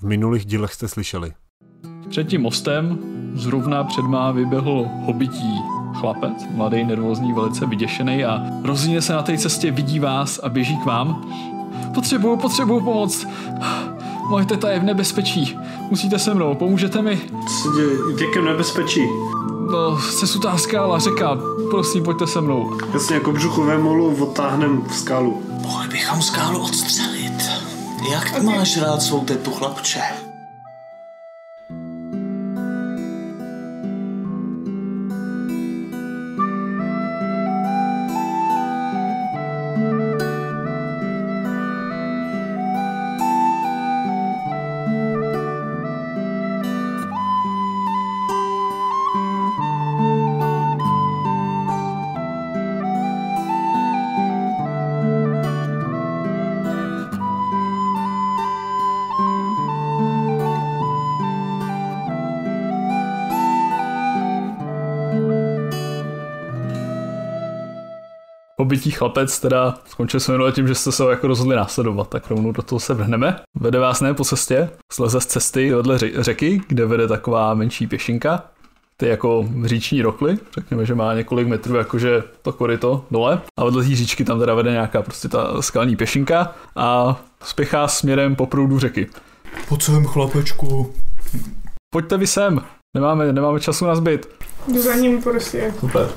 v minulých dílech jste slyšeli. Před tím mostem zrovna před má vyběhl hobití chlapec, mladý, nervózní, velice vyděšený a rozhodně se na té cestě vidí vás a běží k vám. Potřebuju, potřebuju pomoc. Moje teta je v nebezpečí. Musíte se mnou, pomůžete mi. V jakém nebezpečí? No, se sutá skála, řeka. Prosím, pojďte se mnou. Jasně, jako břuchové molu odtáhnem v skálu. Mohli bychom skálu odstřelit. Jak máš rád svou tetu, chlapče? Hobití chlapec teda skončil se minule tím, že jste se ho jako rozhodli následovat, tak rovnou do toho se vrhneme. Vede vás ne po cestě, sleze z cesty vedle řeky, kde vede taková menší pěšinka, ty jako říční rokly, řekněme, že má několik metrů jakože to koryto dole a vedle té říčky tam teda vede nějaká prostě ta skalní pěšinka a spěchá směrem po proudu řeky. Pojď sem, chlapečku. Pojďte vy sem, nemáme, nemáme času na zbyt. Jdu za ním prostě. Super.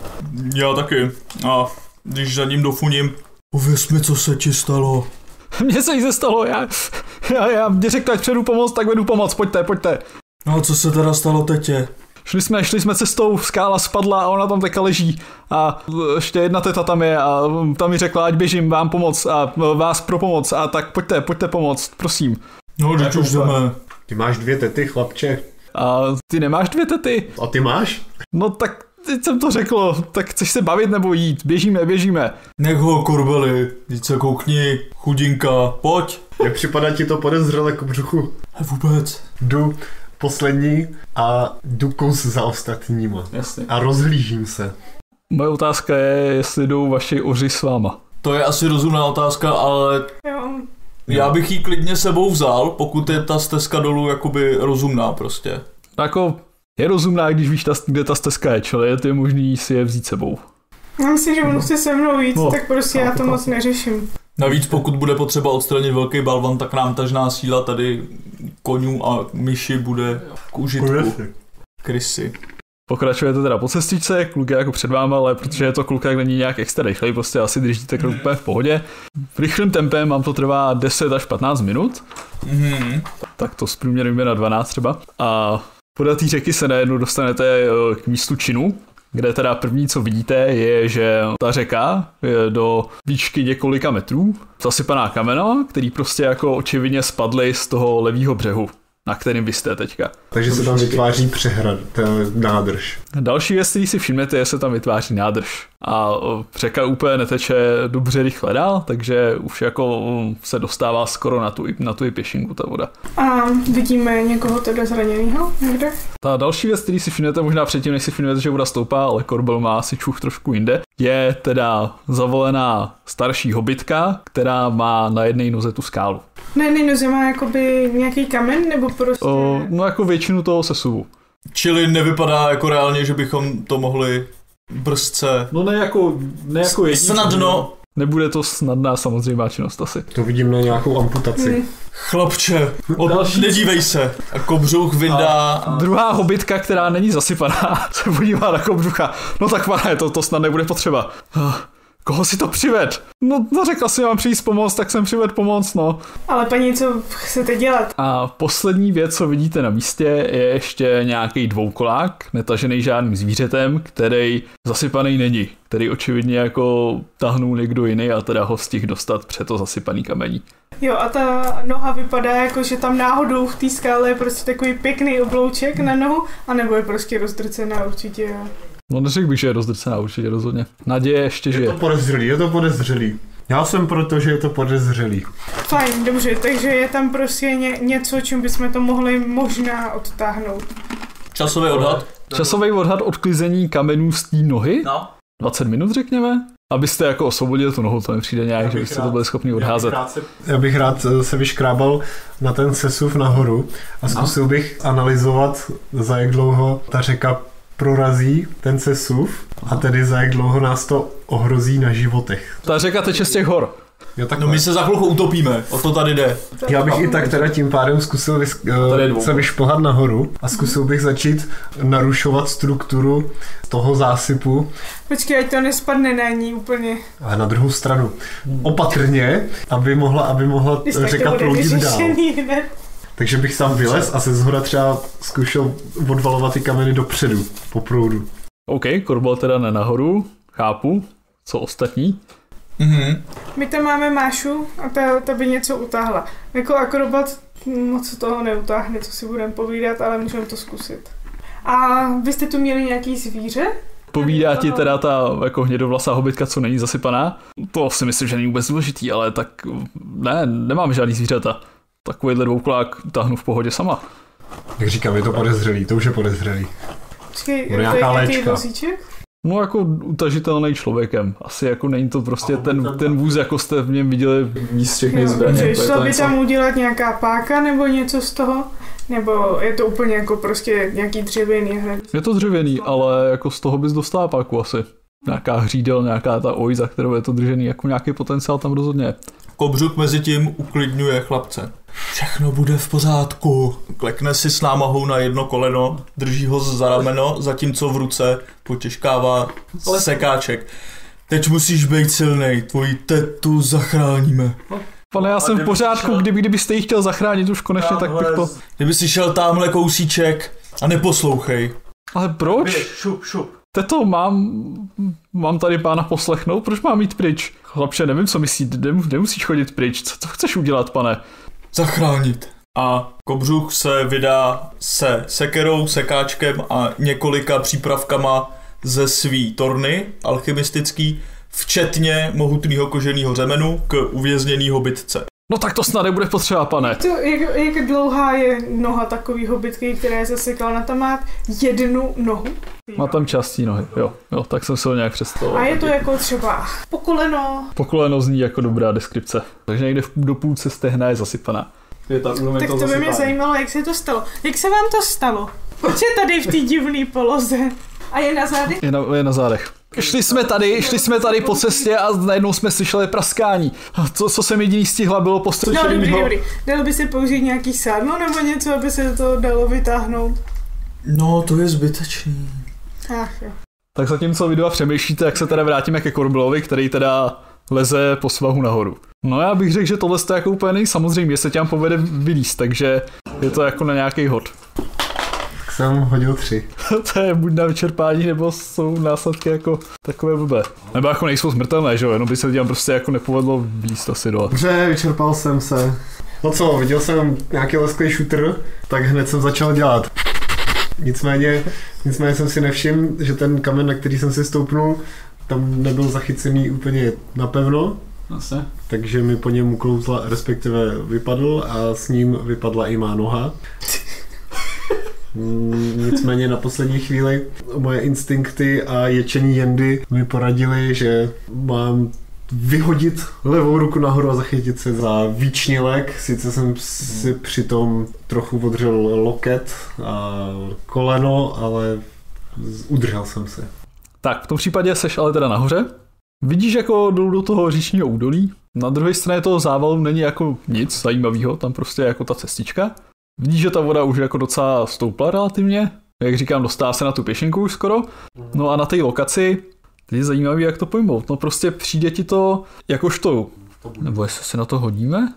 Já taky. A když za ním dofuním, pověz mi, co se ti stalo. Mně se jí se stalo, já, já, já mě řekl, ať předu pomoct, tak vedu pomoc, pojďte, pojďte. No a co se teda stalo tetě? Šli jsme, šli jsme cestou, skála spadla a ona tam teďka leží a ještě jedna teta tam je a tam mi řekla, ať běžím vám pomoc a vás pro pomoc a tak pojďte, pojďte pomoct, prosím. No, teď už jdeme. Ty máš dvě tety, chlapče. A ty nemáš dvě tety? A ty máš? No tak teď jsem to řekl, tak chceš se bavit nebo jít? Běžíme, běžíme. Nech ho, korbeli, jdi se koukni, chudinka, pojď. Jak připadá ti to podezřele k břuchu? Ne, vůbec. Jdu poslední a jdu kus za ostatníma. Jasně. A rozhlížím se. Moje otázka je, jestli jdou vaši oři s váma. To je asi rozumná otázka, ale Jo. já bych ji klidně sebou vzal, pokud je ta stezka dolů jakoby rozumná prostě. Jako je rozumná, když víš, ta, kde ta stezka je, čili je možný si je vzít sebou. Já myslím, že on chce se mnou jít, No, tak prostě já to moc neřeším. Navíc pokud bude potřeba odstranit velký balvan, tak nám tažná síla tady konňů a myši bude k užitku. Krysy. Pokračujete teda po cestičce, kluk je jako před váma, ale protože je to kluk, tak není nějak extra rychlej, prostě asi držíte krok úplně v pohodě. Rychlým tempem vám to trvá 10 až 15 minut, Mhm. tak to zprůměrujeme na 12 třeba. A podél té řeky se najednou dostanete eh, k místu činu, kde teda první, co vidíte, je, že ta řeka je do výšky několika metrů, zasypaná kamena, který prostě jako očividně spadly z toho levýho břehu, na kterým vy jste teďka. Takže se tam vytváří přehrad, nádrž. Další věc, který si všimnete, je, že se tam vytváří nádrž. A řeka úplně neteče dobře rychle dál, takže už jako se dostává skoro na tu, na tu i pěšinku ta voda. A vidíme někoho teda zraněného někde? Ta další věc, který si všimnete možná předtím, než si všimnete, že voda stoupá, ale Korbel má asi čuch trošku jinde, je teda zavolená starší hobitka, která má na jedné noze tu skálu. Na jedné noze má jakoby nějaký kamen, nebo prostě... O, no jako většinu toho sesuvu. Čili nevypadá jako reálně, že bychom to mohli brzce No ne jako, ne jako snadno. Nebude to snadná samozřejmá činnost asi. To vidím na nějakou amputaci. Hmm. Chlapče, od, Další- nedívej se. A kobřuch vyndá. Druhá hobitka, která není zasypaná, se podívá na kobřucha. No tak pane, to, to snad nebude potřeba. Koho si to přived? No, no řekl si, mám přijít pomoct, tak jsem přived pomoc, no. Ale paní, co chcete dělat? A poslední věc, co vidíte na místě, je ještě nějaký dvoukolák, netažený žádným zvířetem, který zasypaný není, který očividně jako tahnul někdo jiný a teda ho stihl dostat před to zasypaný kamení. Jo, a ta noha vypadá jako, že tam náhodou v té skále je prostě takový pěkný oblouček na nohu, anebo je prostě rozdrcená určitě. jo. No neřekl bych, že je rozdrcená určitě rozhodně. Naděje ještě Je žije. to podezřelý, je to podezřelý. Já jsem proto, že je to podezřelý. Fajn, dobře, takže je tam prostě ně, něco, čím bychom to mohli možná odtáhnout. Časový odhad. Časový odhad odklizení kamenů z té nohy? No. 20 minut řekněme? abyste jako osvobodili tu nohu, to mi přijde nějak, Já že bych byste to rád- byli schopni odházet. Já bych, rád se, já bych rád eh, se vyškrábal na ten sesuv nahoru a zkusil bych analyzovat, za jak dlouho ta řeka prorazí ten sesuv a tedy za jak dlouho nás to ohrozí na životech. Ta řeka teče z těch hor. Jo, tak No my se za chvilku utopíme, o to tady jde. Já bych i tak teda tím pádem zkusil vys- Tady je eh, se vyšplhat nahoru a zkusil bych začít narušovat strukturu toho zásypu Počkej, ať to nespadne na ní úplně. a na druhou stranu opatrně, aby mohla, aby mohla Když řeka proudit dál. hned. Takže bych sám vylez a se zhora třeba zkoušel odvalovat ty kameny dopředu, po proudu. OK, korbal teda ne nahoru, chápu. Co ostatní? Mhm. My tam máme Mášu a ta, ta by něco utáhla. Jako akrobat moc toho neutáhne, co si budeme povídat, ale můžeme to zkusit. A vy jste tu měli nějaký zvíře? Povídá ti teda ta jako hnědovlasá hobitka, co není zasypaná? To si myslím, že není vůbec důležitý, ale tak ne, nemám žádný zvířata. Takovýhle dvoukolák táhnu v pohodě sama. Jak říkám, je to podezřelý, to už je podezřelý. Počkej, je nějaká nějaký léčka. vozíček? No jako utažitelný člověkem. Asi jako není to prostě ten, ten vůz, jako jste v něm viděli. Níz všechny Jo, zbraně. by něco. tam udělat nějaká páka nebo něco z toho? Nebo je to úplně jako prostě nějaký dřevěný hned? Je to dřevěný, ale jako z toho bys dostal páku asi. Nějaká hřídel, nějaká ta oj, za kterou je to držený, jako nějaký potenciál tam rozhodně. je. Kobřuk mezi tím uklidňuje chlapce. Všechno bude v pořádku. Klekne si s námahou na jedno koleno, drží ho za rameno, zatímco v ruce potěžkává sekáček. Teď musíš být silnej, tvoji tetu zachráníme. Pane, já jsem v pořádku, kdyby, kdybyste ji chtěl zachránit už konečně, tak bych to... Kdyby si šel tamhle kousíček a neposlouchej. Ale proč? šup, šup. Teto, mám, mám tady pána poslechnout, proč mám jít pryč? Chlapče, nevím, co myslí, nem, nemusíš chodit pryč, co to chceš udělat, pane? Zachránit. A Kobřuch se vydá se sekerou, sekáčkem a několika přípravkama ze svý torny alchymistický, včetně mohutného koženého řemenu k uvězněného bytce. No tak to snad nebude potřeba, pane. To, jak, jak dlouhá je noha takovýho bytky, která je zasekla na tam má jednu nohu? Má tam částí nohy, jo, jo, tak jsem se ho nějak představoval. A je to jako třeba po koleno. Pokoleno zní jako dobrá deskripce. Takže někde v- do půlce stehna je zasypaná. Je ta úroveň Tak to by mě zajímalo, jak se to stalo. Jak se vám to stalo? Proč je tady v té divné poloze? A je na zádech? Je na, je na zádech. Šli jsme tady, šli jsme tady po cestě a najednou jsme slyšeli praskání. A to, co jsem jediný stihla, bylo No postřešení dobrý, ho. dobrý. Dalo by se použít nějaký sádlo nebo něco, aby se to dalo vytáhnout? No, to je zbytečný. Ach jo. Tak zatímco vy dva přemýšlíte, jak se teda vrátíme ke Korblovi, který teda leze po svahu nahoru. No já bych řekl, že tohle je jako úplně nejsamozřejmě, se těm povede vylíst, takže je to jako na nějaký hod. Jsem hodil tři. to je buď na vyčerpání, nebo jsou následky jako takové blbé. Nebo jako nejsou smrtelné, že jo, jenom by se těm prostě jako nepovedlo vylíst asi dole. Dobře, vyčerpal jsem se. No co, viděl jsem nějaký lesklý shooter, tak hned jsem začal dělat. Nicméně, nicméně jsem si nevšiml, že ten kamen, na který jsem si stoupnul, tam nebyl zachycený úplně napevno, Asi. takže mi po něm uklouzla, respektive vypadl a s ním vypadla i má noha. Nicméně na poslední chvíli moje instinkty a ječení jendy mi poradili, že mám vyhodit levou ruku nahoru a zachytit se za výčnilek. Sice jsem si přitom trochu odřel loket a koleno, ale udržel jsem se. Tak, v tom případě seš ale teda nahoře. Vidíš jako dolů do toho říčního údolí. Na druhé straně toho závalu není jako nic zajímavého, tam prostě je jako ta cestička. Vidíš, že ta voda už jako docela stoupla relativně. Jak říkám, dostává se na tu pěšinku už skoro. No a na té lokaci, teď je zajímavý, jak to pojmout. No prostě přijde ti to jakožto, nebo jestli se na to hodíme?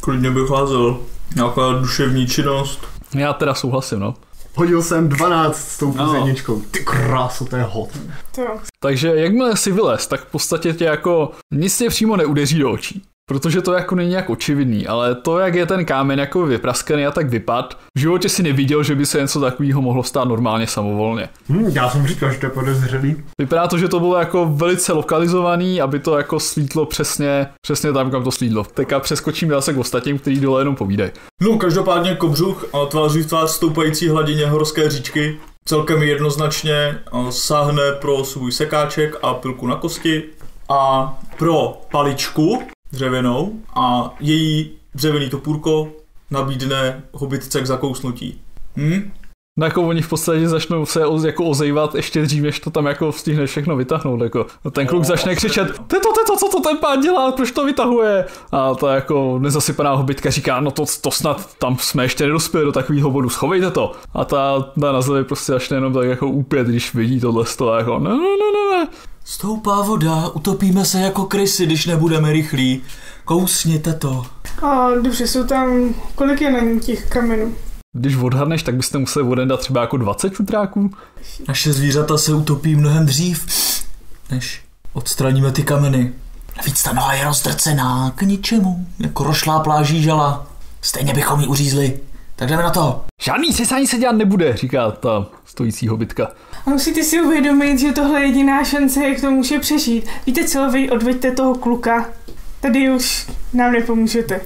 Klidně bych házel. Nějaká duševní činnost. Já teda souhlasím, no. Hodil jsem 12 s tou No. jedničkou. Ty krásu, to je hot. To. Takže jakmile si vylez, tak v podstatě tě jako nic tě přímo neudeří do očí. Protože to jako není jak očividný, ale to, jak je ten kámen jako vypraskaný a tak vypad, v životě si neviděl, že by se něco takového mohlo stát normálně samovolně. Hm, já jsem říkal, že to je podezřelý. Vypadá to, že to bylo jako velice lokalizovaný, aby to jako slítlo přesně, přesně tam, kam to slídlo. Teďka přeskočím zase k ostatním, který dole jenom povídají. No, každopádně Kobřuch a tváří v tvář stoupající hladině horské říčky celkem jednoznačně a sáhne pro svůj sekáček a pilku na kosti a pro paličku dřevěnou a její dřevěný topůrko nabídne hobitce k zakousnutí. Hm? No jako oni v podstatě začnou se o, jako ozejvat ještě dřív, než to tam jako stihne všechno vytáhnout. Jako. No ten kluk začne křičet, teto, teto, co to ten pán dělá, proč to vytahuje? A ta jako nezasypaná hobitka říká, no to, to snad tam jsme ještě nedospěli do takového bodu, schovejte to. A ta, ta na zemi prostě začne jenom tak jako úpět, když vidí tohle to jako, ne, ne, ne, ne. Stoupá voda, utopíme se jako krysy, když nebudeme rychlí. Kousněte to. A dobře, jsou tam, kolik je na ní těch kamenů? Když odhadneš, tak byste museli voden dát třeba jako 20 čutráků. Naše zvířata se utopí mnohem dřív, než odstraníme ty kameny. Navíc ta noha je rozdrcená, k ničemu, jako rošlá pláží žala. Stejně bychom ji uřízli. Tak jdeme na to. Žádný sesání se dělat nebude, říká ta stojící hobitka. A musíte si uvědomit, že tohle je jediná šance, jak to může přežít. Víte co, vy odveďte toho kluka. Tady už nám nepomůžete.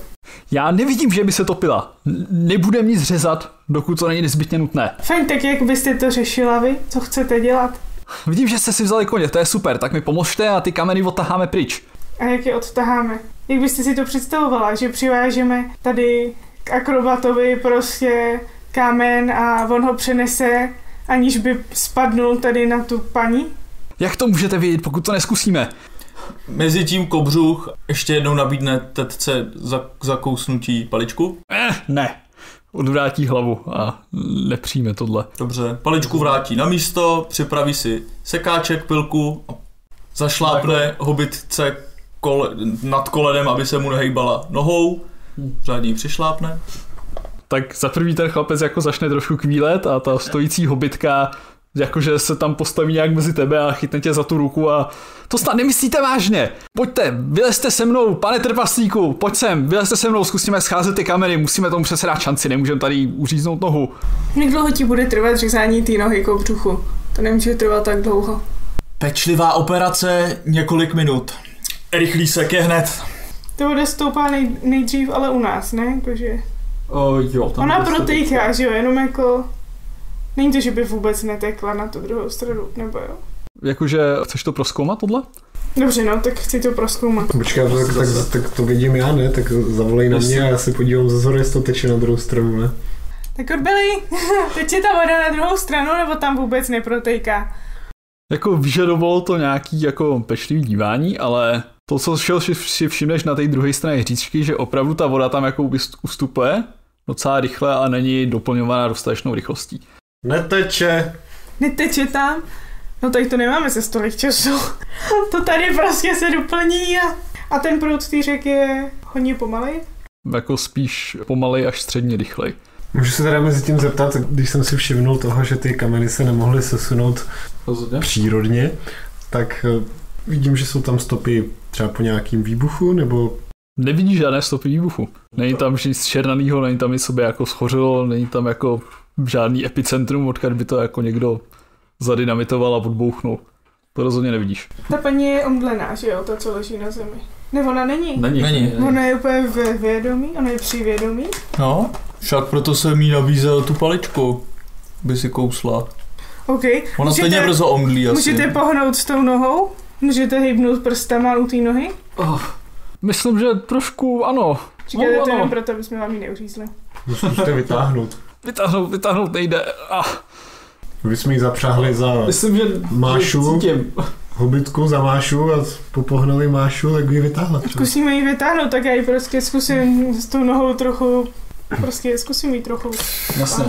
Já nevidím, že by se topila. Nebudem nic řezat, dokud to není nezbytně nutné. Fajn, tak jak byste to řešila vy? Co chcete dělat? Vidím, že jste si vzali koně, to je super, tak mi pomožte a ty kameny odtaháme pryč. A jak je odtaháme? Jak byste si to představovala, že přivážeme tady k akrobatovi prostě kámen a on ho přenese, aniž by spadnul tady na tu paní? Jak to můžete vědět, pokud to neskusíme? Mezitím kobřuch ještě jednou nabídne tetce za, zakousnutí paličku. Eh, ne. Odvrátí hlavu a nepřijme tohle. Dobře, paličku vrátí na místo, připraví si sekáček, pilku, a zašlápne hobitce kole, nad kolenem, aby se mu nehejbala nohou, řádně přišlápne. Tak za první ten chlapec jako začne trošku kvílet a ta stojící hobitka jakože se tam postaví nějak mezi tebe a chytne tě za tu ruku a to snad nemyslíte vážně. Pojďte, vylezte se mnou, pane trpaslíku, pojď sem, vylezte se mnou, zkusíme scházet ty kamery, musíme tomu přece dát šanci, nemůžeme tady uříznout nohu. Jak dlouho ti bude trvat řezání té nohy k břuchu? To nemůže trvat tak dlouho. Pečlivá operace, několik minut. Rychlý sek je hned. To bude stoupá nej, nejdřív, ale u nás, ne? Jakože... O, jo, tam Ona protejká, že jo, jenom jako... Není to, že by vůbec netekla na tu druhou stranu, nebo jo? Jakože chceš to proskoumat tohle? Dobře, no, tak chci to proskoumat. Počkej, tak, tak, tak, to vidím já, ne? Tak zavolej na mě a já se podívám ze zhora, jestli to teče na druhou stranu, ne? Tak odbyli, teď je ta voda na druhou stranu, nebo tam vůbec neprotejká? Jako vyžadovalo to nějaký jako pečlivý dívání, ale to, co šel si všimneš na té druhé straně říčky, že opravdu ta voda tam jako ustupuje docela rychle a není doplňovaná dostatečnou rychlostí. Neteče. Neteče tam? No tak to nemáme ze stolik času. to tady prostě se doplní a, a ten proud té řeky je hodně pomalej. Jako spíš pomalej až středně rychlej. Můžu se teda mezi tím zeptat, když jsem si všimnul toho, že ty kameny se nemohly sesunout Rozhodně. přírodně, tak vidím, že jsou tam stopy třeba po nějakým výbuchu, nebo Nevidíš žádné stopy výbuchu. Není tam nic černanýho, není tam nic sobě jako schořilo, není tam jako žádný epicentrum, odkud by to jako někdo zadynamitoval a odbouchnul. To rozhodně nevidíš. Ta paní je omdlená, že jo, ta, co leží na zemi. Ne, ona není. Není. Není. Ona je úplně ve vědomí, ona je při vědomí. No, však proto jsem jí nabízel tu paličku, by si kousla. OK. Ona stejně brzo omdlí asi. Můžete pohnout s tou nohou? Můžete hýbnout prstama u té nohy? Oh, myslím, že trošku ano. Říkáte No, to ano. jenom proto, aby jsme vám ji neuřízli. zkuste vytáhnout. Vytáhnout, vytáhnout nejde. Ah, Vy jsme ji zapřáhli za myslím, že Mášu. hobitku, za Mášu a popohnali Mášu, tak by ji vytáhla třeba. Zkusíme ji vytáhnout, tak já ji prostě zkusím s tou nohou trochu, prostě zkusím ji trochu. Jasně.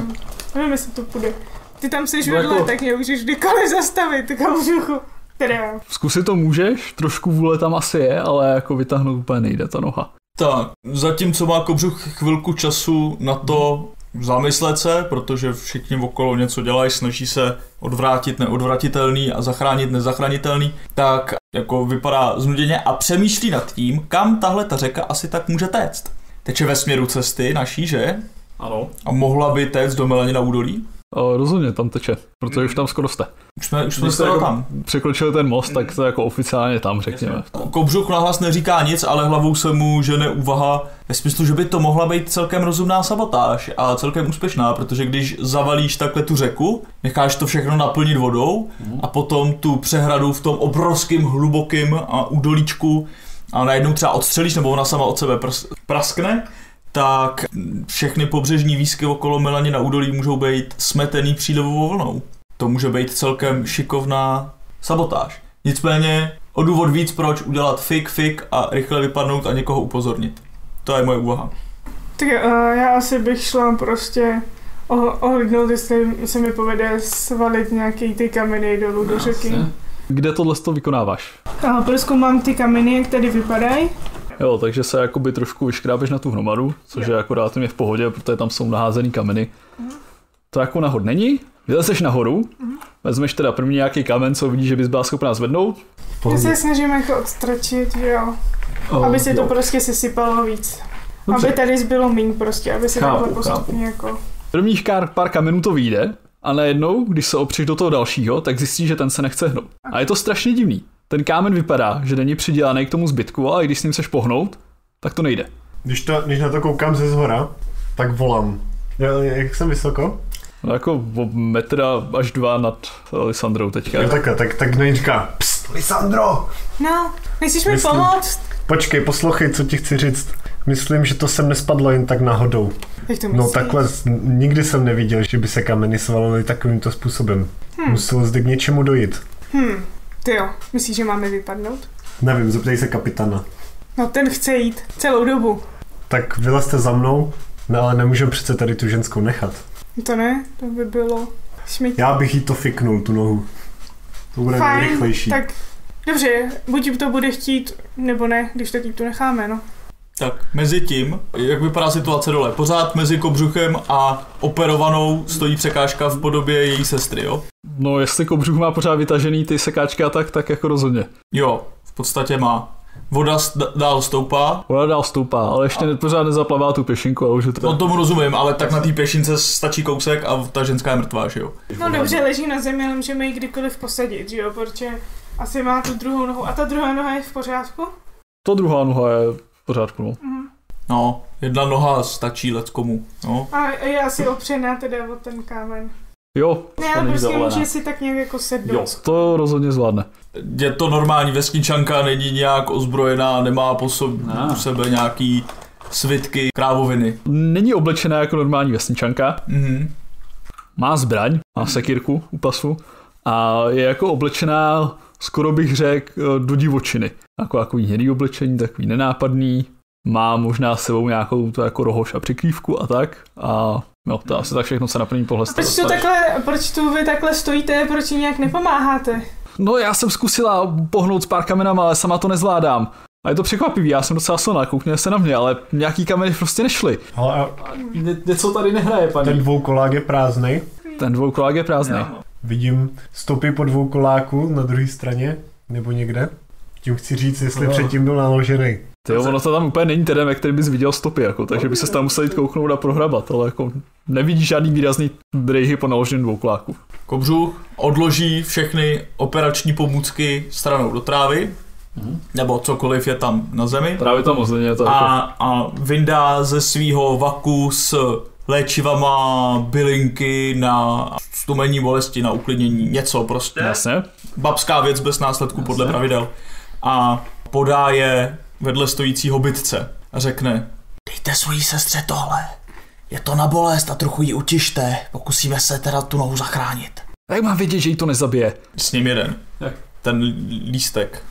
Nevím, jestli to půjde. Ty tam jsi No vedle, jako- tak mě můžeš kdykoliv zastavit, tak kamžuchu. Teda, Zkusit to můžeš, trošku vůle tam asi je, ale jako vytáhnout úplně nejde ta noha. Tak, zatímco má Kobřuch chvilku času na to zamyslet se, protože všichni okolo něco dělají, snaží se odvrátit neodvratitelný a zachránit nezachranitelný, tak jako vypadá znuděně a přemýšlí nad tím, kam tahle ta řeka asi tak může téct. Teče ve směru cesty naší, že? Ano. A mohla by téct do Melanina údolí? O, rozhodně tam teče, protože už tam skoro jste. Už jsme, už jsme skoro jako tam. překročili ten most, tak to je jako oficiálně tam, řekněme. Kobřuch nahlas neříká nic, ale hlavou se mu žene úvaha ve smyslu, že by to mohla být celkem rozumná sabotáž a celkem úspěšná, protože když zavalíš takhle tu řeku, necháš to všechno naplnit vodou a potom tu přehradu v tom obrovském hlubokém a údolíčku a najednou třeba odstřelíš, nebo ona sama od sebe praskne, tak všechny pobřežní výsky okolo Melani na údolí můžou být smetený přílivovou vlnou. To může být celkem šikovná sabotáž. Nicméně o důvod víc, proč udělat fik, fik a rychle vypadnout a někoho upozornit. To je moje úvaha. Tak uh, já asi bych šla prostě oh- ohlídnout, jestli se mi povede svalit nějaký ty kameny dolů do řeky. Kde tohle to vykonáváš? A proskoumám ty kameny, jak tady vypadají. Jo, takže se jakoby trošku vyškrábeš na tu hromadu, což je jako relativně v pohodě, protože tam jsou naházený kameny. To jako nahod není, vylezeš nahoru, vezmeš teda první nějaký kamen, co vidíš, že bys byla schopná zvednout, Já se snažím jako odstračit, že jo. Aby se to prostě sesypalo víc. Dobře. Aby tady zbylo míň prostě, aby se Chápu, takhle postupně jako... Prvních pár, pár kamenů to vyjde, a najednou, když se opřeš do toho dalšího, tak zjistíš, že ten se nechce hnout. A je to strašně divný. Ten kámen vypadá, že není přidělaný k tomu zbytku, ale když s ním chceš pohnout, tak to nejde. Když, to, když na to koukám ze zhora, tak volám. Jak jsem vysoko? No jako o metra až dva nad Lisandrou teďka. Jo, takhle, tak, tak nej říká, pst, Lisandro, No, nechceš mi Myslím- pomoct? počkej, poslouchej, co ti chci říct. Myslím, že to sem nespadlo jen tak náhodou. Jak to No myslíš? takhle, nikdy jsem neviděl, že by se kameny svalily takovýmto způsobem. Hmm. Muselo zde k něčemu dojít. Hm, ty jo, myslíš, že máme vypadnout? Nevím, zeptej se kapitana. No ten chce jít celou dobu. Tak vylezte za mnou, no ale nemůžeme přece tady tu ženskou nechat. To ne, to by bylo šmití. Já bych jí to fiknul, tu nohu. To bude Fajn, nejrychlejší. tak dobře, buď to bude chtít, nebo ne, když tak jí tu necháme, no. Tak, mezi tím, jak vypadá situace dole? Pořád mezi Kobřuchem a operovanou stojí překážka v podobě její sestry, jo? No jestli kobřuch má pořád vytažený ty sekáčky a tak, tak jako rozhodně. Jo, v podstatě má. Voda dál stoupá, Voda dál stoupá, ale ještě ne, pořád nezaplavá tu pěšinku a už je to... No tomu rozumím, ale tak na té pěšince stačí kousek a ta ženská je mrtvá, že jo? No dobře, leží na zemi, ale můžeme ji kdykoliv posadit, že jo, protože asi má tu druhou nohu. A ta druhá noha je v pořádku? To druhá noha je pořádku, no. Mhm. No, jedna noha stačí let komu, no. A je asi opřená teda o ten kámen. Jo, Ne, ale prostě zavolená. může si tak nějak jako sednout. Jo, to rozhodně zvládne. Je to normální vesničanka, není nějak ozbrojená, nemá po, sob- Ne. po sebe nějaký svitky, krávoviny. Není oblečená jako normální vesničanka, Mhm. má zbraň, má sekírku u pasu a je jako oblečená, skoro bych řekl, do divočiny. Jako takový hnědý oblečení, takový nenápadný, má možná s sebou nějakou to jako rohoš a přikrývku a tak a jo, to asi tak všechno se na první pohled proč tu dostaneš. takhle, proč tu vy takhle stojíte, proč nějak nepomáháte? No já jsem zkusila pohnout s pár kamenama, ale sama to nezvládám. A je to překvapivý, já jsem docela silná, koukněte se na mě, ale nějaký kameny prostě nešly. Ale a Ně, něco tady nehraje, paní. ten Ten, dvoukolák je prázdný. ten dvoukolák je prázdný. Vidím stopy po dvoukoláku na druhé straně, nebo někde. Tím chci říct, jestli No. předtím byl naložený. Ty jo, ono to tam úplně není terén, ve kterém bys viděl stopy, jako, takže by se tam musel jít kouknout a prohrabat, ale jako nevidíš žádný výrazný dryhy po naloženém dvoukláku. Kobřuch odloží všechny operační pomůcky stranou do trávy, nebo cokoliv je tam na zemi. Právě tam ozleně to a, jako, a vyndá ze svého vaku s léčivama bylinky na stumení bolesti, na uklidnění, něco prostě. jasně. Babská věc bez následků podle pravidel. A podá je vedle stojícího bytce a řekne, Dejte svojí sestře tohle. Je to na bolest a trochu ji utište. Pokusíme se teda tu nohu zachránit. Jak mám vědět, že jí to nezabije? s ním jeden. Jak? Ten lístek.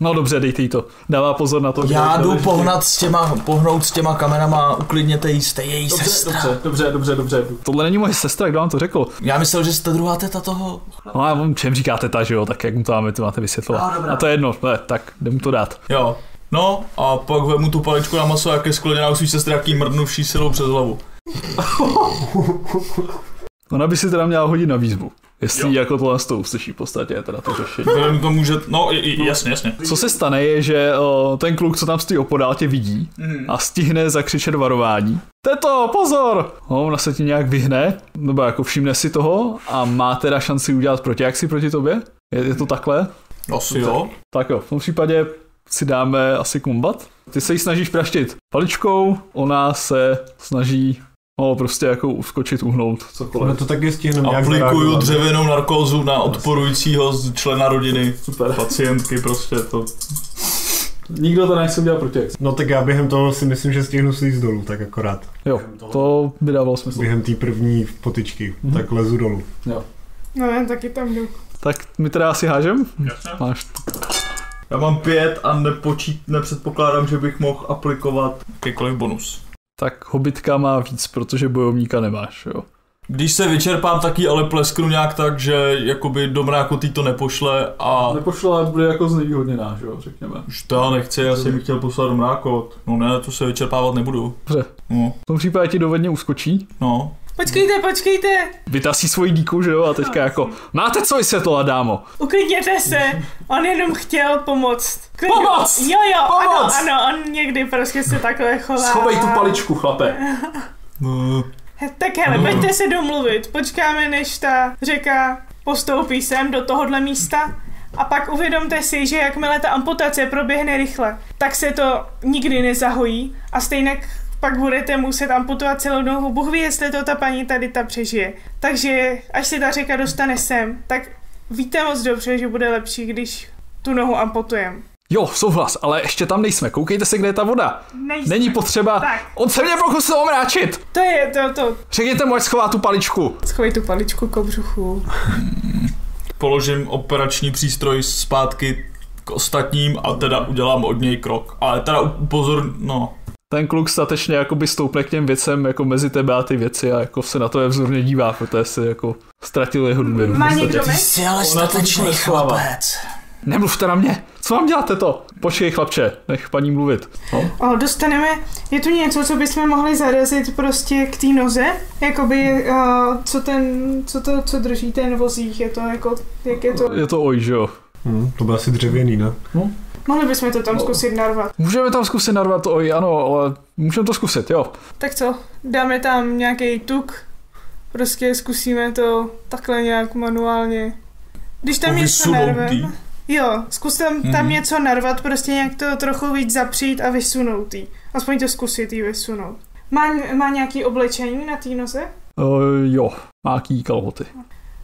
No dobře, dejte jí to. Dává pozor na to. Já jdu pohnat s těma, pohnout s těma kamenama, uklidněte jí, jste její Dobře, sestra. dobře, dobře, dobře, dobře. Tohle není moje sestra, kdo vám to řekl? Já myslel, že jste druhá teta toho. No a on čem říkáte ta, že jo, tak jak mu to máme, to máte vysvětlovat. No, a to je jedno, ne, tak jde mu to dát. Jo. No a pak vemu tu paličku na maso, jak je skloněná u svý sestry, jaký mrdnuvší silou přes hlavu. Ona by si teda měla hodit na výzvu. Jestli Jo. jako tohle z toho uslyší v podstatě, je teda to řešení. Vzhledem tomu, že, no, jasně, jasně. Co se stane je, že o, ten kluk, co tam stojí opodál, tě vidí Mhm. a stihne zakřičet varování. Teto, pozor! No, ona se ti nějak vyhne, nebo jako všimne si toho a má teda šanci udělat protiakci proti tobě? Je, je to takhle? Asi jo. Tak jo, v tom případě si dáme asi kombat. Ty se jí snažíš praštit paličkou, ona se snaží no, prostě jako uskočit, uhnout, No cokoliv. to taky stihneme nějak Aplikuju dřevěnou narkózu na odporujícího z člena rodiny. Super. Pacientky prostě to. Nikdo to nechce udělat protiakci. No tak já během toho si myslím, že stihnu slízt dolů, tak akorát. Jo, to by dávalo smysl. Během té první potyčky, Mhm. tak lezu dolů. No já taky tam jdu. Tak my teda asi hážem? Jasně. Máš Já mám pět a nepočít, nepředpokládám, že bych mohl aplikovat jakýkoliv bonus. Tak hobitka má víc, protože bojovníka nemáš, jo. Když se vyčerpám, tak ji ale plesknu nějak tak, že jakoby do mrákotý to nepošle a Nepošla, bude jako znevýhodněná, že jo, řekněme. už to já nechci, já jsem ji chtěl poslat do mrákot. No ne, to se vyčerpávat nebudu. Dobře. No, V tom případě ti dovedně uskočí, no. Počkejte, počkejte, vytasí svoji díku, že jo, a teďka jako, máte co vysvětlovat, dámo? uklidněte se, on jenom chtěl pomoct. Klidně. Pomoct! Jo, jo, Pomoct! ano, ano, on někdy prostě se takhle chová. Schovej tu paličku, chlape. no. Tak hele, No. pojďte se domluvit, počkáme, než ta řeka postoupí sem do tohohle místa a pak uvědomte si, že jakmile ta amputace proběhne rychle, tak se to nikdy nezahojí a stejně pak budete muset amputovat celou nohu. Bůh ví, jestli to ta paní tady ta přežije. Takže až se ta řeka dostane sem, tak víte moc dobře, že bude lepší, když tu nohu amputujeme. Jo, souhlas, ale ještě tam nejsme, koukejte se, kde je ta voda. Nejsme. Není potřeba, Tak. on se mě pokusil omráčit. To je to, to. Řekněte mu, ať schová tu paličku. Schovej tu paličku k břuchu. Položím operační přístroj zpátky k ostatním a teda udělám od něj krok. Ale teda upozor, no. Ten kluk statečně jakoby stoupne k těm věcem jako mezi tebe a ty věci a jako se na to je vzorně dívá, protože si jako ztratil jeho důvěru. Má někdo Ty mi? jsi ale statečný chlapec. Nemluvte na mě, co vám děláte to? Počkej chlapče, nech paní mluvit. No. O, dostaneme, je tu něco, co bychom mohli zarazit prostě k té noze? Jakoby, o, co ten, co to, co drží ten vozík, je to jako, jak je to? Je to oj, že jo. Hm, to byl asi dřevěný, ne? Mohli bychom to tam zkusit narvat. Můžeme tam zkusit narvat oj, ano, ale můžeme to zkusit, jo. Tak co, dáme tam nějaký tuk, prostě zkusíme to takhle nějak manuálně. Když tam něco narvem, jo, zkus tam, tam Mhm. něco narvat, prostě nějak to trochu víc zapřít a vysunout jí. Aspoň to zkusit jí vysunout. Má, má nějaký oblečení na té noze? O, jo, máký kalhoty.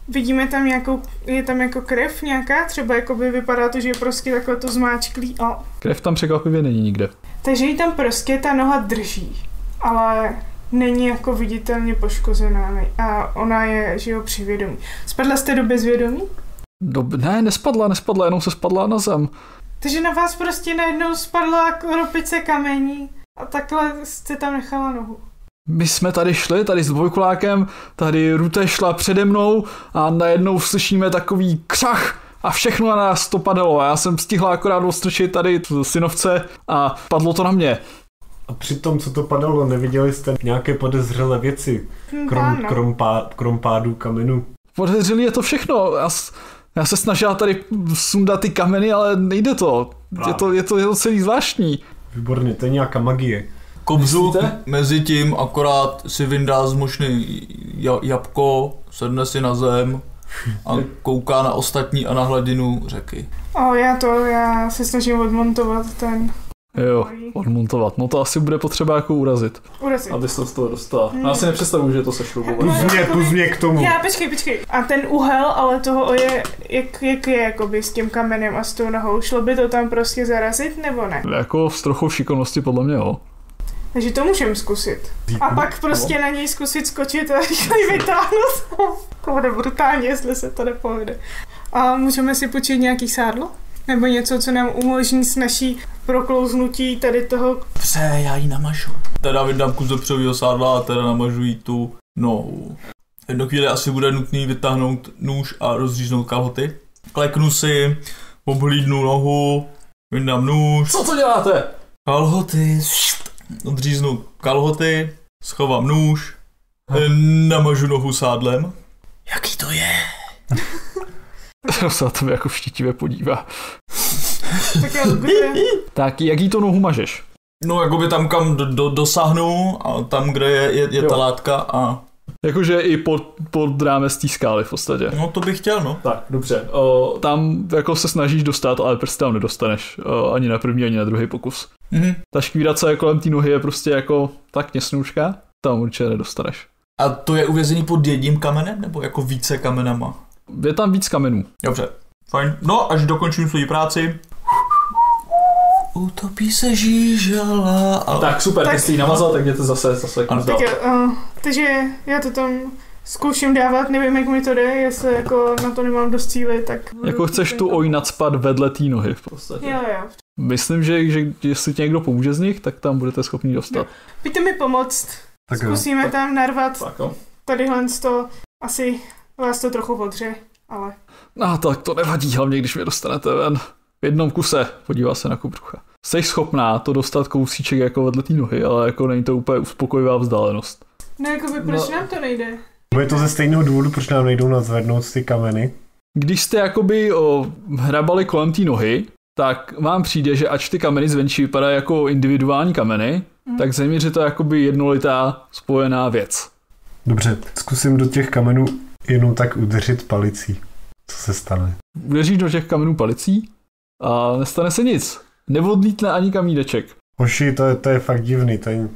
Vidíme tam nějakou, je tam jako krev nějaká, třeba jako by vypadá to, že je prostě takhle to zmáčklý. O. Krev tam překvapivě není nikde. Takže ji tam prostě ta noha drží, ale není jako viditelně poškozená a ona je, že jo, při vědomí. Spadla jste do bezvědomí? Dob- ne, nespadla, nespadla, jenom se spadla na zem. Takže na vás prostě najednou spadla kropice kamení a takhle jste tam nechala nohu. My jsme tady šli, tady s dvojkulákem, tady Rute šla přede mnou a najednou slyšíme takový křach a všechno na nás to padalo. A já jsem stihla akorát odstrčit tady synovce a padlo to na mě. A při tom, co to padalo, neviděli jste nějaké podezřelé věci, Hm, krom, krom, pá, krom pádu kamenu? Podezřelý je to všechno. Já, já se snažila tady sundat ty kameny, ale nejde to. Je to, je to, je to celý zvláštní. Výborně, to je nějaká magie. Kobzu Myslíte? mezi tím akorát si vyndá z mošny ja- jabko, sedne si na zem a kouká na ostatní a na hladinu řeky. O, já to, já se snažím odmontovat ten Jo, odmontovat. No to asi bude potřeba jako urazit. urazit. Aby se z toho dostala. Hmm. Já si nepředstavuji, že to se šroubovat. Plus mě, jakoby- plus mě k tomu. Já, počkej, počkej. A ten úhel, ale toho je, jak, jak je jakoby s tím kamenem a s tou nohou, šlo by to tam prostě zarazit nebo ne? Jako s trochou šikovnosti podle mě, jo. Takže to můžeme zkusit. A pak prostě na něj zkusit skočit a rychle vytáhnout. to bude brutálně, jestli se to nepovede. A můžeme si počít nějaký sádlo? Nebo něco, co nám umožní s naší proklouznutí tady toho... Dobře, já ji namažu. Teda vydám kus dopředového sádla a teda namažují tu nohu. V jednu chvíli asi bude nutný vytáhnout nůž a rozříznout kalhoty. Kleknu si, obhlídnu nohu, vyndám nůž, Co to děláte? kalhoty, odříznu kalhoty, schovám nůž, eh, namažu nohu sádlem. Jaký to je? se na tebe jako vštítivě podívá. Tak? Tak jaký to nohu mažeš? No, jakoby tam, kam do, do, dosáhnu, a tam, kde je, je, je ta látka a... Jakože i pod, pod rámec té skály v podstatě. No, to bych chtěl, no. Tak, dobře. O, tam jako se snažíš dostat, ale prostě tam nedostaneš. O, ani na první, ani na druhý pokus. Mhm. Ta škvírace je kolem té nohy je prostě jako tak těsnoučka, tam určitě nedostaneš. A to je uvězený pod jedním kamenem, nebo jako více kamenama? Je tam víc kamenů. Dobře, fajn. No, až dokončím svoji práci. Utopí se žížala a... Tak super, Tak- jsi ji namazal, tak jděte zase, zase Ano. Tak jo, uh, takže já to tam zkouším dávat, nevím, jak mi to jde, jestli jako na to nemám dost cíly, tak... Jako chceš tu oj nadspat vedle té nohy v podstatě. Jo, jo. Myslím, že, že jestli tě někdo pomůže z nich, tak tam budete schopni dostat. Pojďte mi pomoct. Tak jo. Zkusíme tam narvat Tak jo. tadyhle to, asi vás to trochu odře, ale... No tak to nevadí, hlavně když mě dostanete ven. V jednom kuse, podívá se na kubrucha. Jsi schopná to dostat kousíček jako vedle té nohy, ale jako není to úplně uspokojivá vzdálenost. No jakoby, proč No. nám to nejde? Bude to ze stejného důvodu, proč nám nejdou nadzvednout ty kameny. Když jste jakoby o, hrabali kolem té nohy, tak vám přijde, že ač ty kameny zvenčí vypadají jako individuální kameny, Mhm. tak zevnitř je to jakoby jednolitá spojená věc. Dobře, zkusím do těch kamenů jenom tak udeřit palicí. Co se stane? Udeříš do těch kamenů palicí a nestane se nic. Neodlítne ani kamídeček. Hoši, to je, to je fakt divný, to je,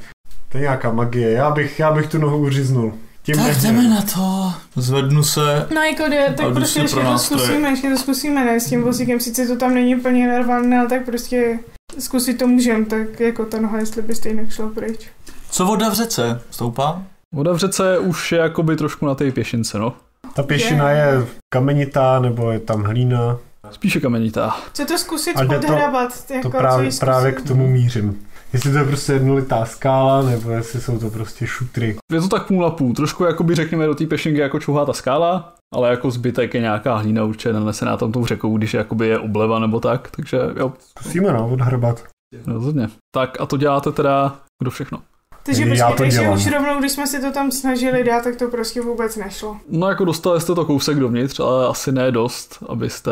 to je nějaká magie. Já bych, já bych tu nohu uříznul. Tím Tak jdeme na to. Zvednu se. No jako jde, tak prostě ještě to zkusíme, ještě to zkusíme, ne, s tím vozíkem, sice to tam není plně narvané, ale tak prostě zkusit to můžem, tak jako ta noha, jestli by stejně šla pryč. Co voda v řece? Stoupá? Voda v řece už je jakoby trošku na té pěšince, no. Ta pěšina je kamenitá, nebo je tam hlína. Spíše kamenitá. Co to zkusit A jde to-? Jako, To právě, právě k tomu mířím. Jestli to je prostě jednolitá skála, nebo jestli jsou to prostě šutry. Je to tak půl na půl. Trošku jakoby řekněme do té pěšinky jako čouhá ta skála, ale jako zbytek je nějaká hlína určitě nanesená tam tou řekou, když jakoby je obleva nebo tak, takže jo, Zkusíme no, odhrbat. rozhodně. Tak a to děláte teda kdo všechno? Takže Já počkej, to takže dělám. už rovnou, když jsme si to tam snažili dát, tak to prostě vůbec nešlo. No jako dostali jste to kousek dovnitř, ale asi ne dost, abyste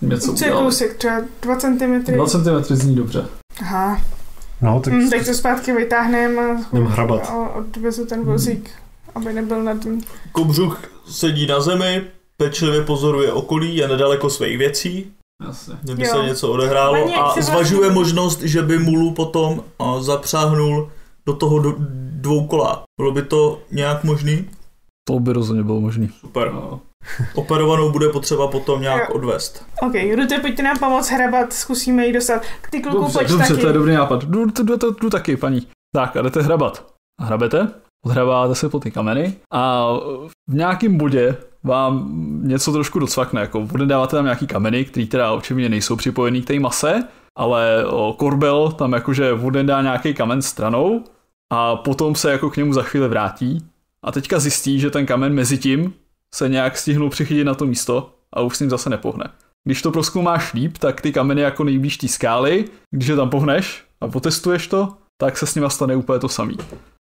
něco Co je kousek? Třeba 2 cm? 2 cm zní dobře. Aha, No, tak hm, tak to zpátky vytáhneme a, jdem hrabat. a odvezu ten vozík, aby nebyl nad ním. Kobřuch sedí na zemi, pečlivě pozoruje okolí, je nedaleko svých věcí, Jasně. kdyby Jo. se něco odehrálo a zvažuje vlastně- možnost, že by Mulu potom a, zapřáhnul do toho do, dvou kola. Bylo by to nějak možný? To by rozhodně bylo možný. Super. No. Operovanou bude potřeba potom nějak Jo. odvést. OK, Rute, pojďte nám pomoct hrabat, zkusíme ji dostat. Ty kluku, Dobře, pojď dobře, taky. to je dobrý nápad. Jdu, jdu, jdu, jdu, jdu taky, paní. Tak a jdete hrabat. A hrabete, odhrabáte se po ty kameny a v nějakém bodě vám něco trošku docvakne, jako dáváte tam nějaký kameny, které teda očividně nejsou připojený k té mase, ale o, korbel tam jakože dá nějaký kamen stranou a potom se jako k němu za chvíli vrátí a teďka zjistí, že ten kamen mezi tím se nějak stihnul přichytit na to místo a už s ním zase nepohne. Když to proskoumáš líp, tak ty kameny jako nejblíž té skály, když je tam pohneš a potestuješ to, tak se s nima stane úplně to samý.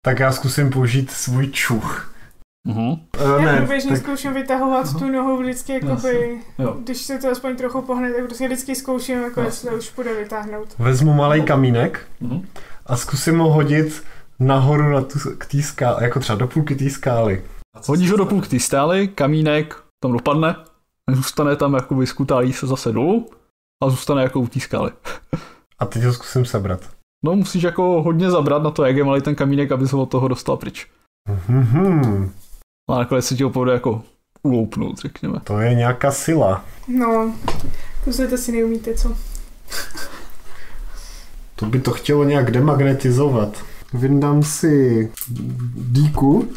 Tak já zkusím použít svůj čuch. Mhm. Uh, Já ne, průběžně tak zkouším vytahovat tu nohu vždycky, jakoby, když se to aspoň trochu pohne, tak prostě vždycky zkouším, jako jestli už půjde vytáhnout. vezmu malý kamínek Mhm. a zkusím ho hodit nahoru na tu, k té skále, jako třeba do půlky té skály. Hodíš ho do půlky stály, kamínek tam dopadne, a zůstane tam jakoby skutálí se zase dolů a zůstane jako u té skály. A teď ho zkusím sebrat. No musíš jako hodně zabrat na to, jak je malý ten kamínek, aby se od toho dostal pryč. Mhm, A nakonec si ti ho povede jako uloupnout, řekněme. to je nějaká sila. No, to se to si neumíte, co? To by to chtělo nějak demagnetizovat. Vyndám si díku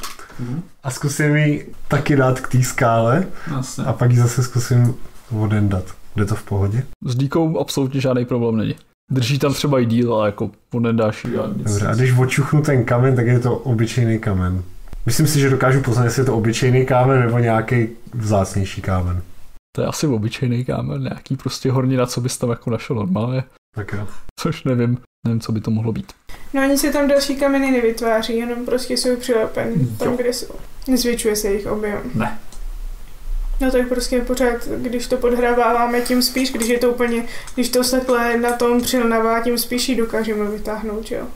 a zkusím ji taky dát k té skále Jasně. a pak ji zase zkusím odendat. Jde to v pohodě? S díkou absolutně žádný problém není. Drží tam třeba i díl, ale jako a nic. Dobře, a když očuchnu ten kamen, tak je to obyčejný kamen. Myslím si, že dokážu poznat, jestli je to obyčejný kámen nebo nějaký vzácnější kámen. To je asi obyčejný kámen, nějaký prostě hornina, co bys tam jako našel normálně, Tak jo. což nevím, nevím, co by to mohlo být. No ani se tam další kameny nevytváří, jenom prostě jsou přilepen Jo. tam, kde jsou. Nezvětšuje se jejich objem. No tak prostě pořád, když to podhráváme, tím spíš, když je to úplně, když to takhle na tom přilnavá, tím spíš ji dokážeme vytáhnout, že jo.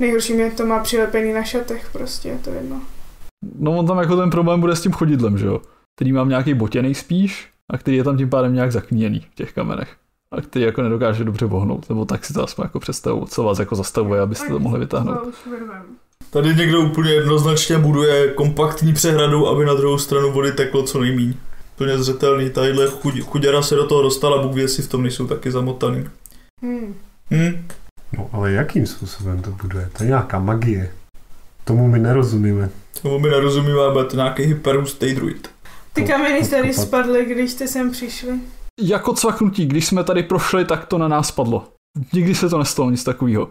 Nejhorší mě to má přilepený na šatech, prostě je to jedno. No on tam jako ten problém bude s tím chodidlem, že jo? Který mám nějaký botěný spíš a který je tam tím pádem nějak zakníněný v těch kamenech. A který jako nedokáže dobře vohnout, nebo tak si to aspoň jako představu, co vás jako zastavuje, abyste to mohli vytáhnout. Tady někdo úplně jednoznačně buduje kompaktní přehradu, aby na druhou stranu vody teklo co nejmíň. Plně zřetelný. Tadyhle chud- chuděra se do toho dostala, Bůh ví, jestli v tom nejsou taky zamotaný. Hmm. Hm? No ale jakým způsobem to buduje? To je nějaká magie. Tomu my nerozumíme. Tomu mi nerozumíme, ale to nějaký hyperhustý druid. Ty kameny tady spadly, když jste sem přišli. Jako cvaknutí, když jsme tady prošli, tak to na nás padlo. Nikdy se to nestalo, nic takového.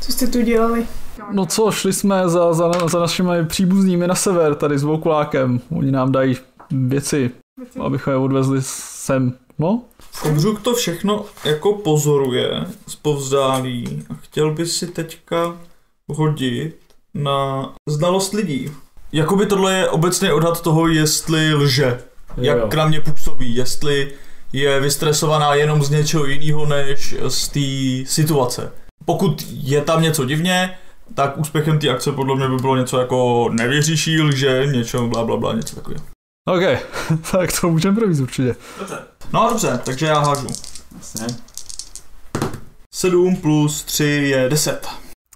Co jste tu dělali? No co, šli jsme za, za, za našimi příbuznými na sever, tady s Vokulákem. Oni nám dají věci, abychom je odvezli sem. No, Kobřuk to všechno jako pozoruje zpovzdálí a chtěl by si teďka hodit na znalost lidí. Jakoby tohle je obecný odhad toho, jestli lže, jak na mě působí, jestli je vystresovaná jenom z něčeho jiného než z té situace. Pokud je tam něco divně, tak úspěchem té akce podle mě by bylo něco jako nevěříš jí, lže, něco bla bla bla, něco takového. OK, tak to můžeme províct určitě. No dobře, takže já hážu. Jasně. 7 plus 3 je 10.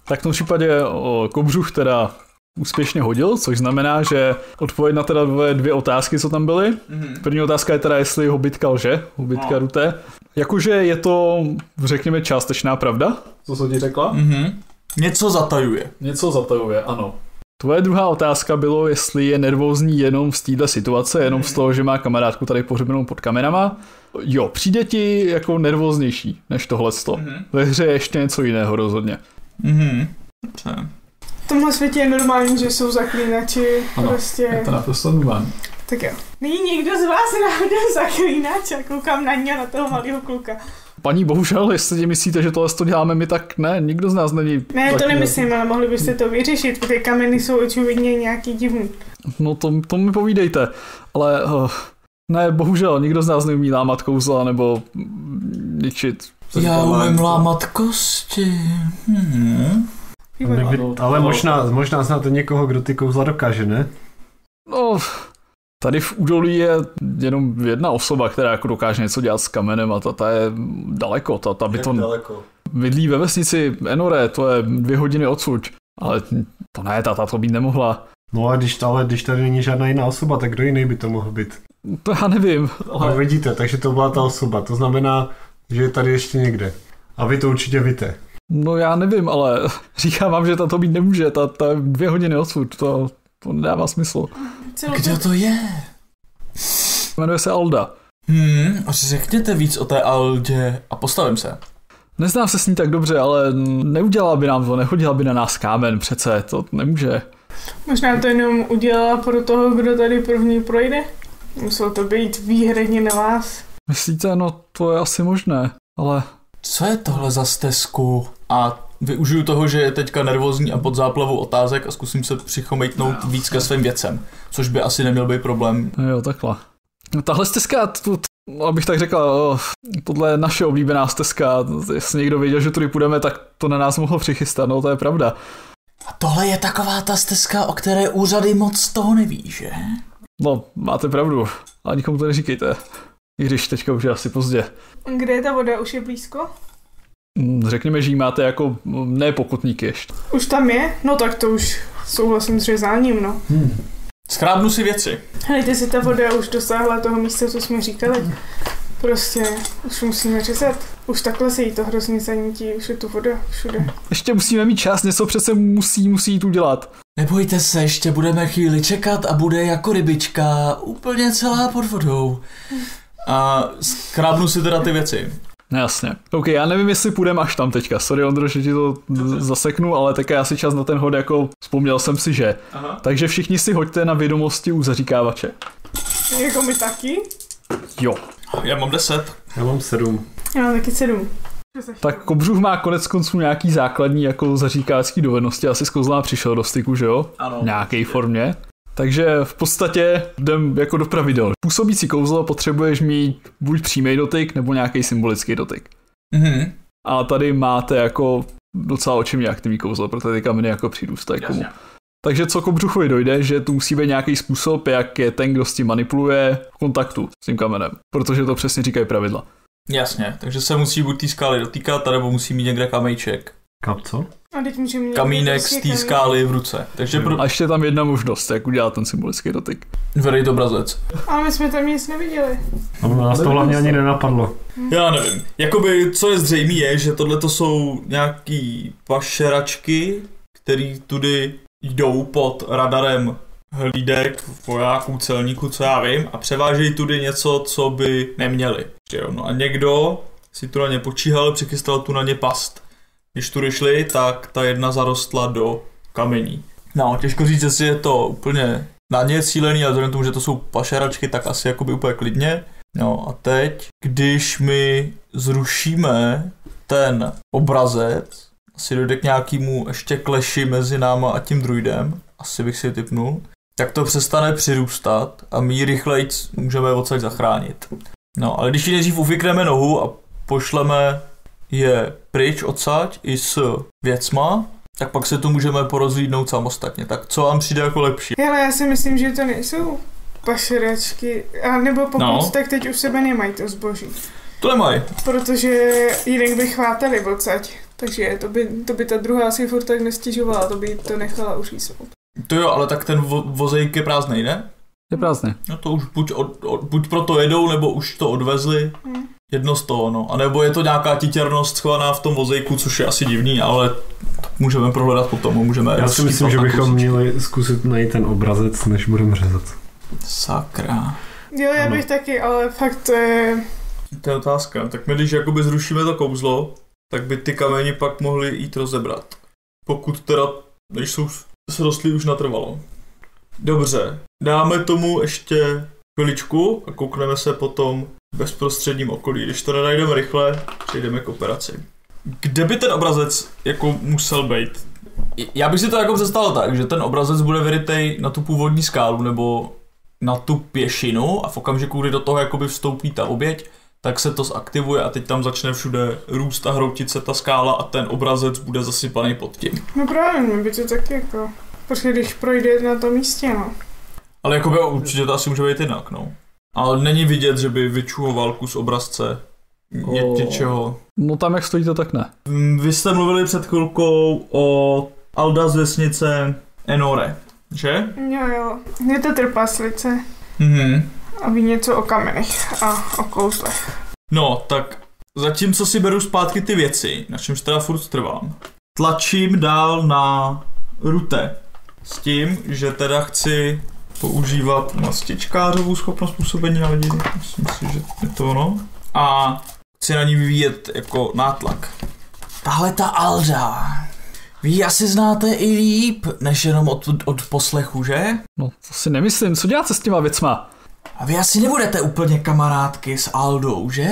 Tak v tom případě o, Kobřuch teda úspěšně hodil, což znamená, že odpověď na teda dvě, dvě otázky, co tam byly. Mm-hmm. První otázka je teda, jestli hobitka lže, hobitka No. Ruté. Jakože je to, řekněme, částečná pravda, co se ti řekla? Mm-hmm. Něco zatajuje. Něco zatajuje, ano. Tvoje druhá otázka bylo, jestli je nervózní jenom z této situace, jenom z toho, že má kamarádku tady pohřebenou pod kamenama. Jo, přijde ti jako nervóznější než tohle. Mhm. Ve hře je ještě něco jiného rozhodně. Mhm. Dobře. V tomhle světě je normální, že jsou zaklínači, Ano, prostě. naprosto normální. Tak jo. Není někdo z vás náhodou zaklínač a koukám na něj a na toho malého kluka. Paní, bohužel, jestli si myslíte, že tohle to děláme my, tak ne, nikdo z nás není. Ne, to nemyslím, ale mohli byste to vyřešit, ty kameny jsou očividně nějaký divný. No to, to mi povídejte, ale uh, ne, bohužel, nikdo z nás neumí lámat kouzla nebo ničit. Já umím lámat kosti. Hmm. Kdyby, Ano, ale no. možná, možná znáte někoho, kdo ty kouzla dokáže, ne? No, tady v údolí je jenom jedna osoba, která jako dokáže něco dělat s kamenem a ta, ta je daleko, ta, ta by to daleko? bydlí ve vesnici Enore, to je dvě hodiny odsud, ale to ne, ta, ta to být nemohla. No a když, ale když tady není žádná jiná osoba, tak kdo jiný by to mohl být? To já nevím, Ale ale vidíte, takže to byla ta osoba. To znamená, že je tady ještě někde. A vy to určitě víte. No já nevím, ale říkám vám, že ta to být nemůže, ta, ta dvě hodiny odsud, to, to nedává smysl. Kdo to je? Jmenuje se Alda. Hmm, a řekněte víc o té Aldě a postavím se. Neznám se s ní tak dobře, ale neudělala by nám to, nehodila by na nás kámen, přece, to nemůže. Možná to jenom udělala pro toho, kdo tady první projde. Muselo to být výhradně na vás. Myslíte, no to je asi možné, ale Co je tohle za stezku? A využiju toho, že je teďka nervózní a pod záplavou otázek a zkusím se přichomejtnout víc ke svým věcem. Což by asi neměl být problém. no jo, takhle. No, tahle stezka, tu, abych tak řekl, oh, tohle je naše oblíbená stezka, jestli někdo věděl, že tudy půjdeme, tak to na nás mohl přichystat, no to je pravda. A tohle je taková ta stezka, o které úřady moc toho neví, že? No, máte pravdu, ale nikomu to neříkejte. I když teďka už je asi pozdě. Kde je ta voda? Už je blízko? Mm, Řekněme, že jí máte jako mm, ne pokutníky ještě. Už tam je? No tak to už souhlasím s řezáním, no. Schrábnu si věci. Hejte si, ta voda už dosáhla toho místa, co jsme říkali. Prostě už musíme řezat. Už takhle se jí to hrozně zanítí, už je tu voda všude. Ještě musíme mít čas, něco přece musí, musí jít udělat. Nebojte se, ještě budeme chvíli čekat a bude jako rybička, úplně celá pod vodou. A schrábnu si teda ty věci. No jasně. OK, já nevím, jestli půjdeme až tam teďka. Sorry, Ondro, že ti to zaseknu, ale také asi čas na ten hod, jako vzpomněl jsem si, že. Aha. Takže všichni si hoďte na vědomosti u zaříkávače. Jako my taky? Jo. Já mám 10. Já mám sedm. Já mám taky sedm. Tak Kobřuch má konec konců nějaký základní jako zaříkácký dovednosti, asi s kozlá přišel do styku, že jo? Ano. V nějaké formě. Takže v podstatě jdem jako do pravidel. Působící kouzlo potřebuješ mít buď přímý dotyk, nebo nějaký symbolický dotyk. Mhm. A tady máte jako docela očivně aktivní kouzlo, protože ty kameny jako přirůstají komu. Takže co Kobřuchovi dojde, že tu musí být nějaký způsob, jak je ten, kdo s tím manipuluje, v kontaktu s tím kamenem. Protože to přesně říkají pravidla. Jasně, takže se musí buď té skály dotýkat, nebo musí mít někde kamejček. Kap co? A teď můžeme mít Kamínek prostě z té skály v ruce. Takže pro... A ještě je tam jedna možnost, jak udělat ten symbolický dotyk. Vedej to obrazec. Ale my jsme tam nic neviděli. A nás to hlavně ani nenapadlo. Já nevím. Jakoby, co je zřejmé, je, že tohle to jsou nějaký pašeračky, který tudy jdou pod radarem hlídek, vojáků, celníků, co já vím, a převážejí tudy něco, co by neměli. Že jo? No a někdo si tu na ně počíhal, přichystal tu na ně past. Když tu šli, tak ta jedna zarostla do kamení. No, těžko říct, jestli je to úplně na ně cílený, ale vzhledem tomu, že to jsou pašeračky, tak asi jakoby úplně klidně. No a teď, když my zrušíme ten obrazec, asi dojde k nějakému ještě kleši mezi náma a tím druidem, asi bych si typnul, tak to přestane přirůstat a my ji rychleji můžeme odsaď zachránit. No, ale když ji nejdřív ufikneme nohu a pošleme je pryč odsaď i s věcma, tak pak se tu můžeme porozlídnout samostatně. Tak co vám přijde jako lepší? Hele, já si myslím, že to nejsou pašeračky, a nebo pokud, No. tak teď u sebe nemají to zboží. To nemají. Protože jinak by chvátali odsaď. Takže to by, to by ta druhá si furt tak nestěžovala, to by to nechala uříznout. To jo, ale tak ten vo- vozejk je prázdnej, ne? Je prázdný. No to už buď, od, od, buď proto jedou, nebo už to odvezli. Hmm. Jedno z toho, no. A nebo je to nějaká titěrnost schovaná v tom vozejku, což je asi divný, ale můžeme prohledat potom, můžeme Já si myslím, že bychom kusičky. měli zkusit najít ten obrazec, než budeme řezat. Sakra. Jo, já Ano. bych taky, ale fakt to je... To je otázka. Tak my, když jakoby zrušíme to kouzlo, tak by ty kameni pak mohli jít rozebrat. Pokud teda nejsou srostlí už natrvalo. Dobře, dáme tomu ještě chviličku a koukneme se potom bezprostředním okolí. Když to nenajdeme rychle, přejdeme k operaci. Kde by ten obrazec jako musel být? Já bych si to jako představil tak, že ten obrazec bude vyrytej na tu původní skálu nebo na tu pěšinu a v okamžiku, kdy do toho jakoby vstoupí ta oběť, tak se to zaktivuje a teď tam začne všude růst a hroutit se ta skála a ten obrazec bude zasypaný pod tím. No právě, mě by to taky jako... Protože když projde na tom místě, no. Ale jakoby určitě to asi může být jinak, no. Ale není vidět, že by vyčuhoval kus obrazce ně, O. něčeho. No tam jak stojí to tak ne. Mm, Vy jste mluvili před chvilkou o Alda z vesnice Enore, že? Jo, jo. Je to trpaslice Mhm. a ví něco o kamenech a o kouzlech. No, tak zatímco si beru zpátky ty věci, na čemž teda furt trvám, tlačím dál na rute. S tím, že teda chci používat mastičkářovou schopnost působení na lidi. Myslím si, že je to ono. A chci na ní vyvíjet jako nátlak. Tahle ta Alda. Vy ji asi znáte i líp, než jenom od, od poslechu, že? No to si nemyslím, co děláte s těma věcma? A vy asi nebudete úplně kamarádky s Aldou, že?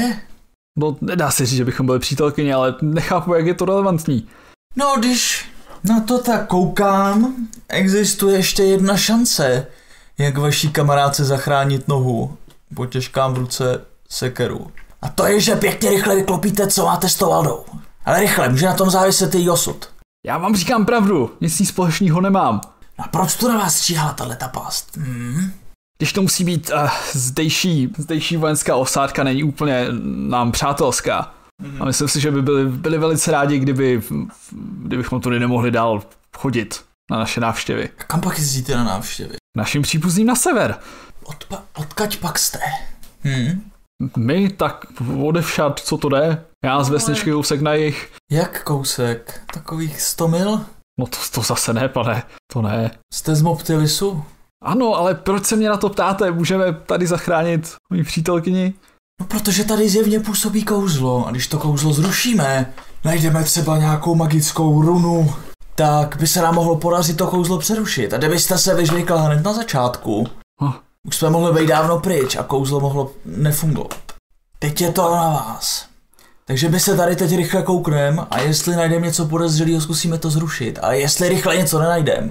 No nedá se říct, že bychom byli přítelkyně, ale nechápu, jak je to relevantní. No, když na to tak koukám, existuje ještě jedna šance, jak vaší kamarádce zachránit nohu. Potěžkám v ruce sekeru. A to je, že pěkně rychle vyklopíte, co máte s tou Aldou. Ale rychle, může na tom záviset její osud. Já vám říkám pravdu, nic s ní společného nemám. A proč tu na vás stříhala tato past? Hmm? Když to musí být uh, zdejší, zdejší vojenská osádka, není úplně nám přátelská. A myslím si, že by byli, byli velice rádi, kdyby, kdybychom tudy nemohli dál chodit na naše návštěvy. A kam pak jezdíte na návštěvy? Našim příbuzným na sever. Odpa- odkaď pak jste? Hmm? My tak odevšad, co to jde. Já z vesničky kousek na jich. Jak kousek? Takových 100 mil? No to, to zase ne, pane, to ne. Jste z Moptilisu? Ano, ale proč se mě na to ptáte? Můžeme tady zachránit moji přítelkyni? No protože tady zjevně působí kouzlo a když to kouzlo zrušíme, najdeme třeba nějakou magickou runu, tak by se nám mohlo podařit to kouzlo přerušit. A kdybyste se vyžvykla hned na začátku, Hm. už jsme mohli být dávno pryč a kouzlo mohlo nefungovat. Teď je to na vás. Takže my se tady teď rychle koukneme a jestli najdeme něco podezřelého, zkusíme to zrušit. A jestli rychle něco nenajdeme,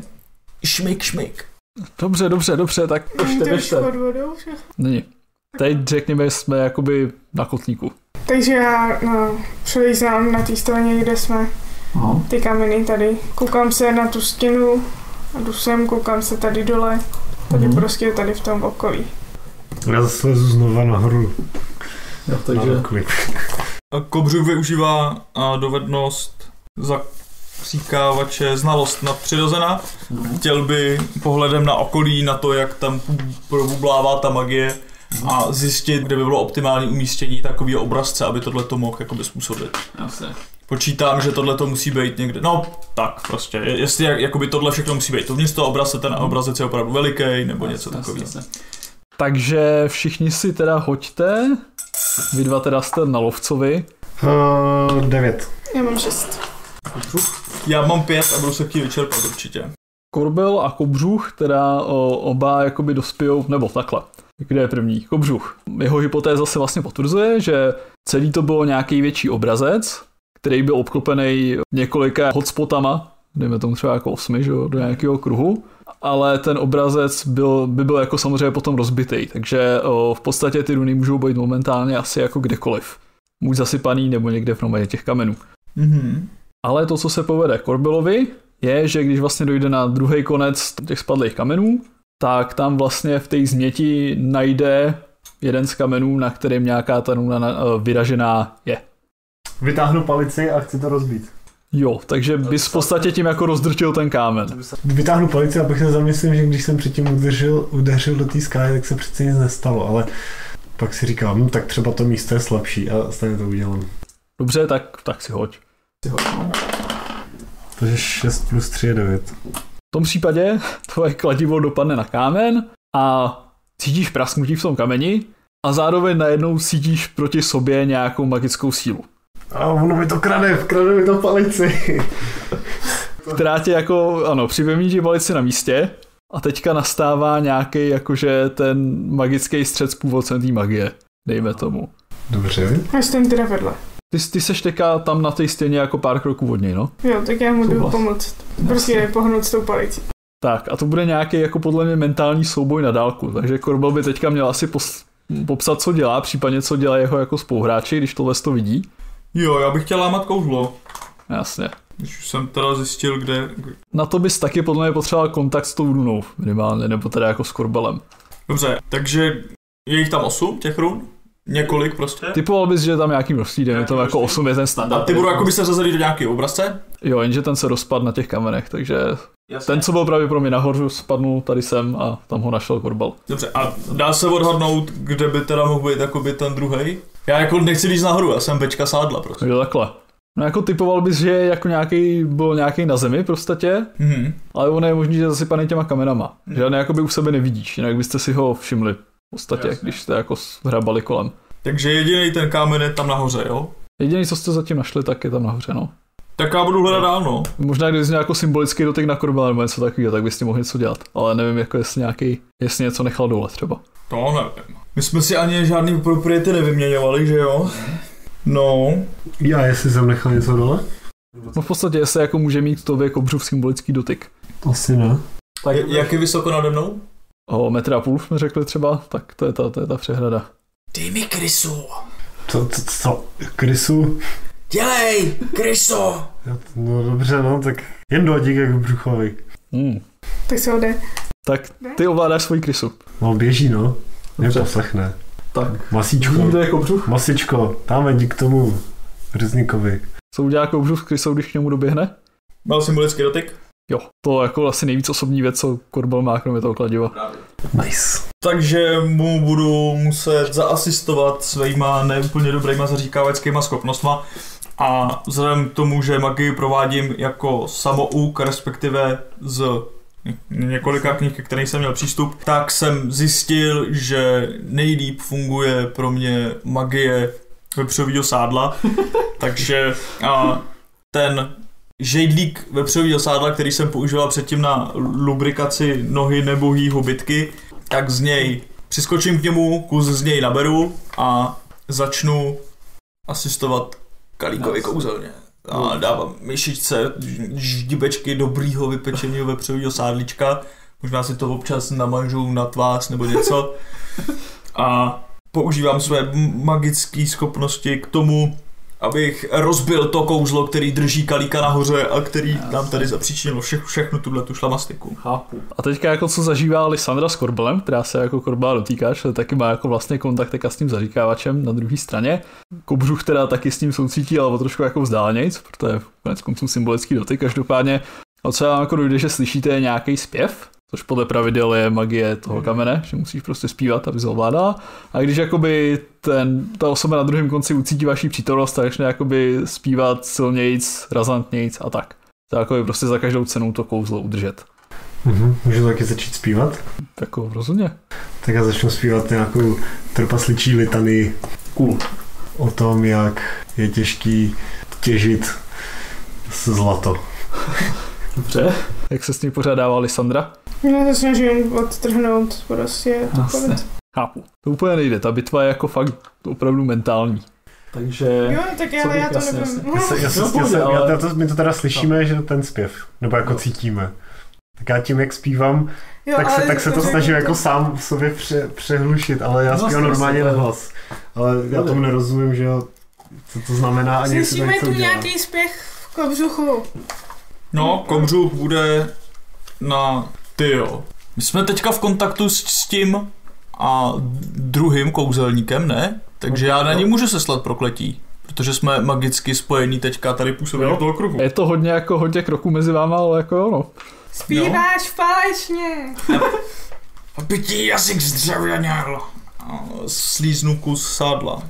šmik, šmik. Dobře, dobře, dobře, tak běžte, běžte. pod vodou všechno? Není. Teď řekněme, jsme jakoby na kotníku. Takže já no, přelízám na té straně, kde jsme No. ty kameny tady. Koukám se na tu stěnu a jdu sem, koukám se tady dole. Tady Mhm. prostě tady v tom okolí. Já zase lezu znova nahoru. Jo, Na klip. A Kobřuk využívá a, dovednost zakříkávače znalost nadpřirozená. Chtěl by pohledem na okolí, na to, jak tam probublává ta magie a zjistit, kde by bylo optimální umístění takového obrazce, aby tohle to mohl jakoby způsobit. Jasně. Počítám, že tohle to musí být někde. No, tak prostě. Je- Jestli jak- jakoby tohle všechno musí být uvnitř toho obrazce, ten obrazec je opravdu veliký nebo něco takového. Takže všichni si teda hoďte. Vy dva teda jste na lovcovi. Uh, devět. Já mám šest. Já mám pět a budu se chtít vyčerpat určitě. Korbel a Kobřuch teda oba jakoby dospějou, nebo takhle. Kde je první? Kobřuch. Jeho hypotéza se vlastně potvrzuje, že celý to bylo nějaký větší obrazec, který byl obklopený několika hotspotama, dejme tomu třeba jako osmi, že jo, do nějakého kruhu, ale ten obrazec byl, by byl jako samozřejmě potom rozbitý, takže o, v podstatě ty runy můžou být momentálně asi jako kdekoliv. Buď zasypaný nebo někde v hromadě těch kamenů. Mhm. Ale to, co se povede Korbelovi, je, že když vlastně dojde na druhý konec těch spadlých kamenů, tak tam vlastně v té změti najde jeden z kamenů, na kterém nějaká ta runa na- vyražená je. Vytáhnu palici a chci to rozbít. Jo, takže bys v podstatě tím jako rozdrtil ten kámen. Vytáhnu palici a pak se zamyslím, že když jsem předtím udeřil, udeřil do té skály, tak se přece nic nestalo, ale pak si říkám, hm, tak třeba to místo je slabší a stejně to udělám. Dobře, tak, tak si hoď. Takže 6 plus 3 je 9. V tom případě tvoje kladivo dopadne na kámen a cítíš prasknutí v tom kameni a zároveň najednou cítíš proti sobě nějakou magickou sílu. A ono mi to krade, krade mi to palici. která tě jako, ano, připevní ti palici na místě a teďka nastává nějaký jakože ten magický střed s původcem té magie, dejme tomu. Dobře. Já jsem teda vedle. Ty, ty seš teďka tam na té stěně jako pár kroků od něj, no? Jo, tak já mu jdu Souhlas. pomoct. Prostě pohnout s tou palicí. Tak a to bude nějaký jako podle mě mentální souboj na dálku, takže Korbel by teďka měl asi pos, popsat, co dělá, případně co dělá jeho jako spoluhráči, když tohle to vidí. Jo, já bych chtěl lámat kouzlo. Jasně. Když už jsem teda zjistil, kde... Na to bys taky podle mě potřeboval kontakt s tou runou minimálně, nebo teda jako s Korbelem. Dobře, takže je jich tam osm těch run? Několik prostě? Typoval bys, že je tam nějaký množství, dejme tomu jako množství? 8 je ten A standard. ty budou jakoby se řazeny do nějakého obrazce? Jo, jenže ten se rozpad na těch kamenech, takže ten, co byl právě pro mě nahoru, spadnul tady sem a tam ho našel Korbal. Dobře, a dá se odhadnout, kde by teda mohl být jakoby ten druhý? Já jako nechci jít nahoru, já jsem bečka sádla prostě. Jo, takhle. No jako typoval bys, že jako nějaký, byl nějaký na zemi podstatě, Mhm. ale on je možný, že zasypaný těma kamenama. Hmm. Žádný jakoby u sebe nevidíš, jinak byste si ho všimli. V podstatě, Jasně. když jste jako hrabali kolem. Takže jediný ten kámen je tam nahoře, jo? Jediný, co jste zatím našli, tak je tam nahoře, no. Tak já budu hledat dál, no. Možná kdyby jsi měl jako symbolický dotyk na korbel nebo něco takového, tak bys s tím mohl něco dělat. Ale nevím, jako jestli nějaký, jestli něco nechal dole třeba. To nevím. My jsme si ani žádný propriety nevyměňovali, že jo? No, Já jestli jsem nechal něco dole? No v podstatě, jestli jako může mít tobě kobřův symbolický dotyk. Asi ne. Tak, jak, jak je vysoko nade mnou? O metra a půl jsme řekli třeba, tak to je ta, to je ta přehrada. Dej mi krysu. Co, co, co? Krysu? Dělej, kryso. No dobře, no, tak jen dodík jako bruchový. Hmm. Tak se ode. Tak ty ovládáš svoji krysu. No běží, no. Mě Dobře. poslechne. Tak. Masíčko. Jde jako kobřův. Masičko, tam vedí k tomu Rznikovi. Co udělá kobřův s krysou, když k němu doběhne? Mal symbolický dotyk? Jo, to jako asi nejvíc osobní věc, co Korbel má, kromě toho kladiva. Nice. Takže mu budu muset zaasistovat svýma neúplně dobrýma zaříkávačskýma schopnostma a vzhledem k tomu, že magii provádím jako samouk, respektive z několika knih, ke kterým jsem měl přístup, tak jsem zjistil, že nejlíp funguje pro mě magie vepřovýho sádla, takže a ten žejdlík vepřovýho sádla, který jsem používal předtím na lubrikaci nohy nebohý hobitky, tak z něj přiskočím k němu, kus z něj naberu a začnu asistovat Kalíkovi kouzelně. A dávám myšičce ždibečky dobrýho vypečeného vepřového sádlička, možná si to občas namažu na tvář nebo něco. A používám své magické schopnosti k tomu, abych rozbil to kouzlo, který drží kalíka nahoře a který nám tady zapříčinilo vše, všechno tuhle tu šlamastiku. Chápu. A teďka jako co zažívá Lisandra s Korbelem, která se jako Korbela dotýká, že taky má jako vlastně kontakt s tím zaříkávačem na druhé straně. Kobřuch teda taky s tím soucítí, ale o trošku jako vzdálenějc, protože konec konců symbolický dotyk. Každopádně, o co vám jako dojde, že slyšíte nějaký zpěv, což podle pravidel je magie toho kamene, že musíš prostě zpívat, aby ho ovládala. A když jakoby ten, ta osoba na druhém konci ucítí vaší přítomnost, tak začne jakoby zpívat silnějc, razantnějc a tak. To jakoby prostě za každou cenu to kouzlo udržet. Mhm. Můžu taky začít zpívat? Jako rozhodně. Tak já začnu zpívat nějakou trpasličí litany Cool. o tom, jak je těžký těžit zlato. Dobře. Jak se s tím pořádává Lisandra? Já se snažím odtrhnout prostě Jasně. konec. Chápu. To úplně nejde, ta bitva je jako fakt opravdu mentální. Takže... Jo, tak já bych- to jasně, nevím. jasně. Já já No, já ale- já to, my to teda slyšíme, že ten zpěv, nebo jako No. cítíme. Tak já tím, jak zpívám, Jo, tak, se, tak se to řeknu snažím jako sám v sobě pře, přehlušit, ale já No, zpívám jasně, normálně na to hlas. Ale já tomu nerozumím, že jo, co to znamená, ani to Slyšíme tu nějaký spěch v kobřuchu. No, Kobřuch bude na Tyjo. My jsme teďka v kontaktu s, s tím a druhým kouzelníkem, ne? Takže já na něj můžu seslat prokletí. Protože jsme magicky spojení teďka tady působíme Jo. do toho kruhu. Je to hodně jako hodně kroků mezi váma, ale jako jo, no. Zpíváš falešně. Aby ti jazyk zdřevěněl. A Slíznu kus sádla.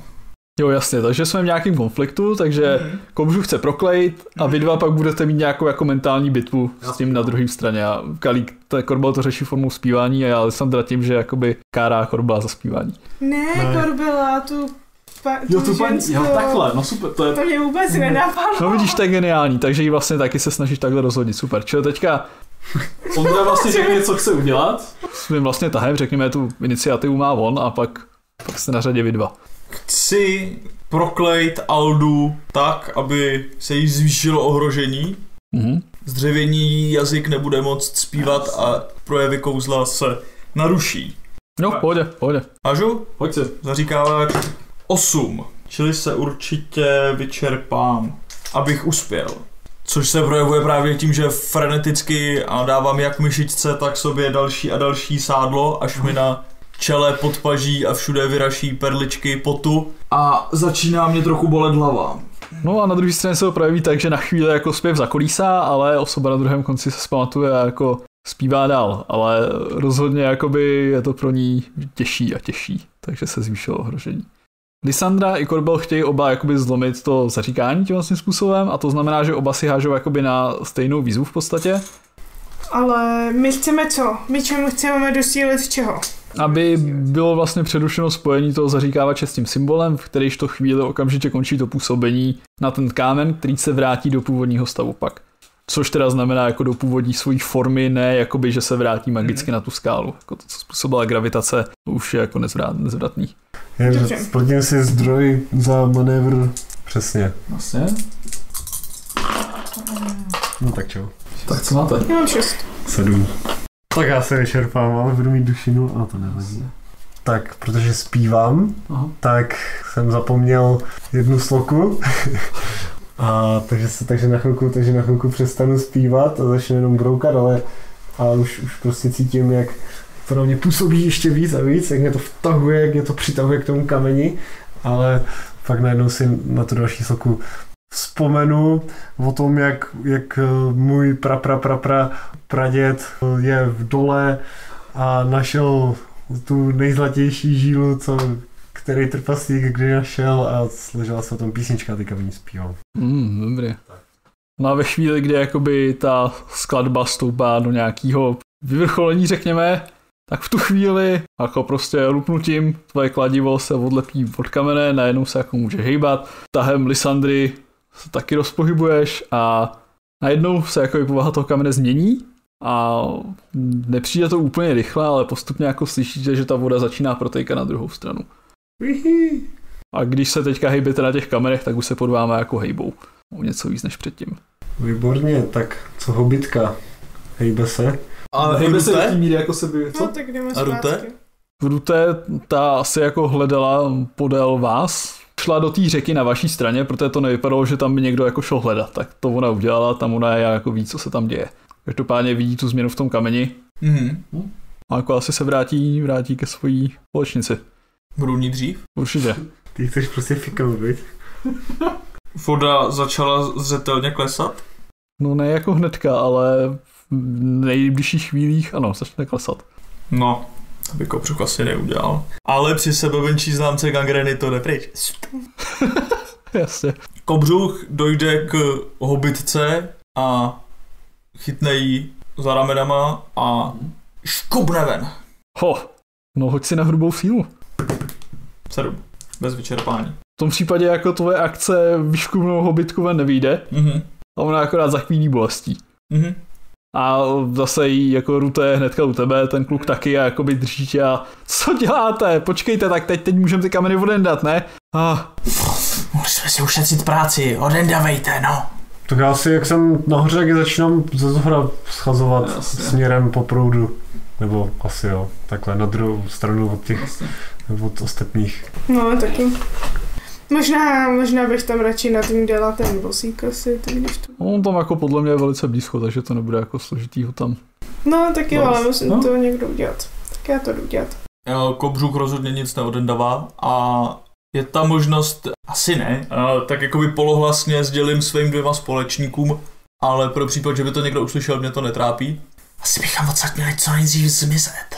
Jo, jasně, takže jsme v nějakém konfliktu, takže Mhm. Kobřu chce proklejit a vy dva pak budete mít nějakou jako mentální bitvu s tím na druhé straně a Kalík, to Korbel to řeší formou zpívání a já Alessandra tím, že jakoby kárá Korbela za zpívání. Ne, Ne. Korbela, tu, pa, tu, ženskou. no super, to To mě vůbec nenapadlo. No vidíš, to je geniální, takže ji vlastně taky se snažíš takhle rozhodnit, super. Čili teďka Ondra vlastně řekne, co chce udělat. Svým vlastně tahem, řekněme, tu iniciativu má on a pak, pak jste na řadě vy dva. Chci proklejt Aldu tak, aby se jí zvýšilo ohrožení. Mhm. Zdřevění jazyk nebude moct zpívat a projevy kouzla se naruší. No, v pohodě. Ažu? Pojď si. Zaříkáváš 8, čili se určitě vyčerpám, abych uspěl. Což se projevuje právě tím, že freneticky a dávám jak myšičce, tak sobě další a další sádlo, až mi na čele podpaží a všude vyraší perličky potu. A začíná mě trochu bolet hlava. No a na druhé straně se to projeví tak, že na chvíli jako zpěv zakolísá, ale osoba na druhém konci se zpamatuje a jako zpívá dál, ale rozhodně jakoby je to pro ní těžší a těžší, takže se zvýšilo ohrožení. Lysandra i Korbel chtějí oba jakoby zlomit to zaříkání tím vlastním způsobem a to znamená, že oba si hážou jakoby na stejnou výzvu v podstatě, Ale my chceme co? My čemu chceme dostílet čeho? aby bylo vlastně přerušeno spojení toho zaříkávače s tím symbolem, v kterýž to chvíli okamžitě končí to působení na ten kámen, který se vrátí do původního stavu pak. Což teda znamená jako do původní svojí formy, ne jakoby, že se vrátí magicky na tu skálu. Jako to, co způsobila gravitace, to už je jako nezvrát, nezvratný. Splním si zdroj za manévr přesně. Vlastně. No tak čau. Tak co máte? Já mám šest. Sedm. Tak já se vyčerpám, ale budu mít dušinu a to nevadí. Tak, protože zpívám, Aha. tak jsem zapomněl jednu sloku. a takže, se, takže, na chvilku, takže na chvilku přestanu zpívat a začnu jenom broukat, ale a už, už prostě cítím, jak to na mě působí ještě víc a víc, jak mě to vtahuje, jak mě to přitahuje k tomu kameni, ale pak najednou si na tu další sloku vzpomenu o tom, jak, jak eh, můj pra, pra, pra, pra praděd eh, je v dole a našel tu nejzlatější žílu, co, který trpaslík kdy našel a složila se o tom písnička, teďka v ní zpíval. Mm, dobrý. No a ve chvíli, kdy jakoby ta skladba stoupá do nějakého vyvrcholení, řekněme, tak v tu chvíli, jako prostě lupnutím, tvoje kladivo se odlepí od kamene, najednou se jako může hejbat, tahem Lysandry se taky rozpohybuješ a najednou se jako povaha toho kamene změní a nepřijde to úplně rychle, ale postupně jako slyšíte, že ta voda začíná protékat na druhou stranu. A když se teďka hejbete na těch kamenech, tak už se pod váma jako hejbou. O něco víc než předtím. Výborně, tak co hobitka? Hejbe se? A Hejbe se té Rute? míry jako se by... No Co? tak jdeme A Rute? Rute, ta asi jako hledala podél vás, šla do té řeky na vaší straně, protože to nevypadalo, že tam by někdo jako šel hledat, tak to ona udělala, tam ona je jako ví, co se tam děje. Každopádně vidí tu změnu v tom kameni Mhm. a jako asi se vrátí, vrátí ke svojí společnici. Budu ní dřív? Určitě. Ty chceš prostě fiknout, viď? Voda začala zřetelně klesat? No ne jako hnedka, ale v nejbližších chvílích, ano, začne klesat. No, to by Kopřuk asi neudělal. Ale při sebevenčí známce gangreny to jde pryč. Jasně. Kobřuch dojde k hobitce a chytne jí za ramenama a škubne ven. Ho, no hoď si na hrubou sílu. Sedm. Bez vyčerpání. V tom případě jako tvoje akce vyškumnou hobitku ven nevyjde Mhm. a ona akorát zachvílí bolestí. Mhm. A zase jí jako Rute je hnedka u tebe, ten kluk taky a jakoby drží tě a co děláte? Počkejte, tak teď, teď můžeme ty kameny odendat, ne? A Mohli jsme si ušetřit práci, odendavejte, no. Tak já si, jak jsem nahoře, tak začínám ze zhora schazovat Jasně. směrem po proudu. Nebo asi jo, takhle na druhou stranu od těch, Jasně. od ostatních. No, taky. Možná, možná bych tam radši nad tím dělala ten vozík asi, tak když to... on tam jako podle mě je velice blízko, takže to nebude jako složitý ho tam. No, tak jo, ale musím no. to někdo udělat. Tak já to jdu udělat. Kobřuk rozhodně nic neodendává a je ta možnost, asi ne, tak jakoby polohlasně sdělím svým dvěma společníkům, ale pro případ, že by to někdo uslyšel, mě to netrápí. Asi bychom odsaď měli co nejdřív zmizet.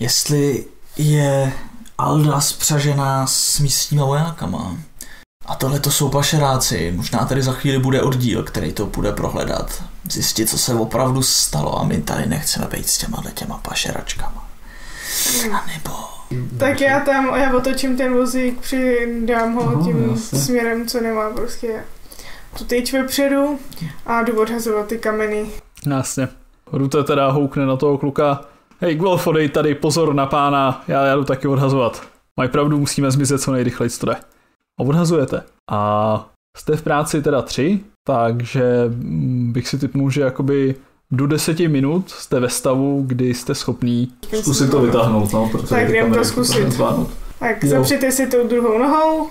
Jestli je Alda spřažená s místníma vojákama, a tohle to jsou pašeráci, možná tady za chvíli bude oddíl, který to bude prohledat. Zjistit, co se opravdu stalo a my tady nechceme být s těma těma pašeračkama. A nebo... Tak já tam, já otočím ten vozík, přidám ho Aha, tím jasně. směrem, co nemá prostě tu tyč vepředu a jdu odhazovat ty kameny. Jasně. Rute teda houkne na toho kluka. Hej, Guelfo, dej tady pozor na pána, já, já jdu taky odhazovat. Mají pravdu, musíme zmizet co nejrychleji, co jde. A odhazujete. A jste v práci teda tři, takže mm, bych si typnul, že jakoby do deseti minut jste ve stavu, kdy jste schopný zkusit to vytáhnout, no, protože Tak jdem to zkusit. nezvládnout. Tak Jo. zapřete si tou druhou nohou.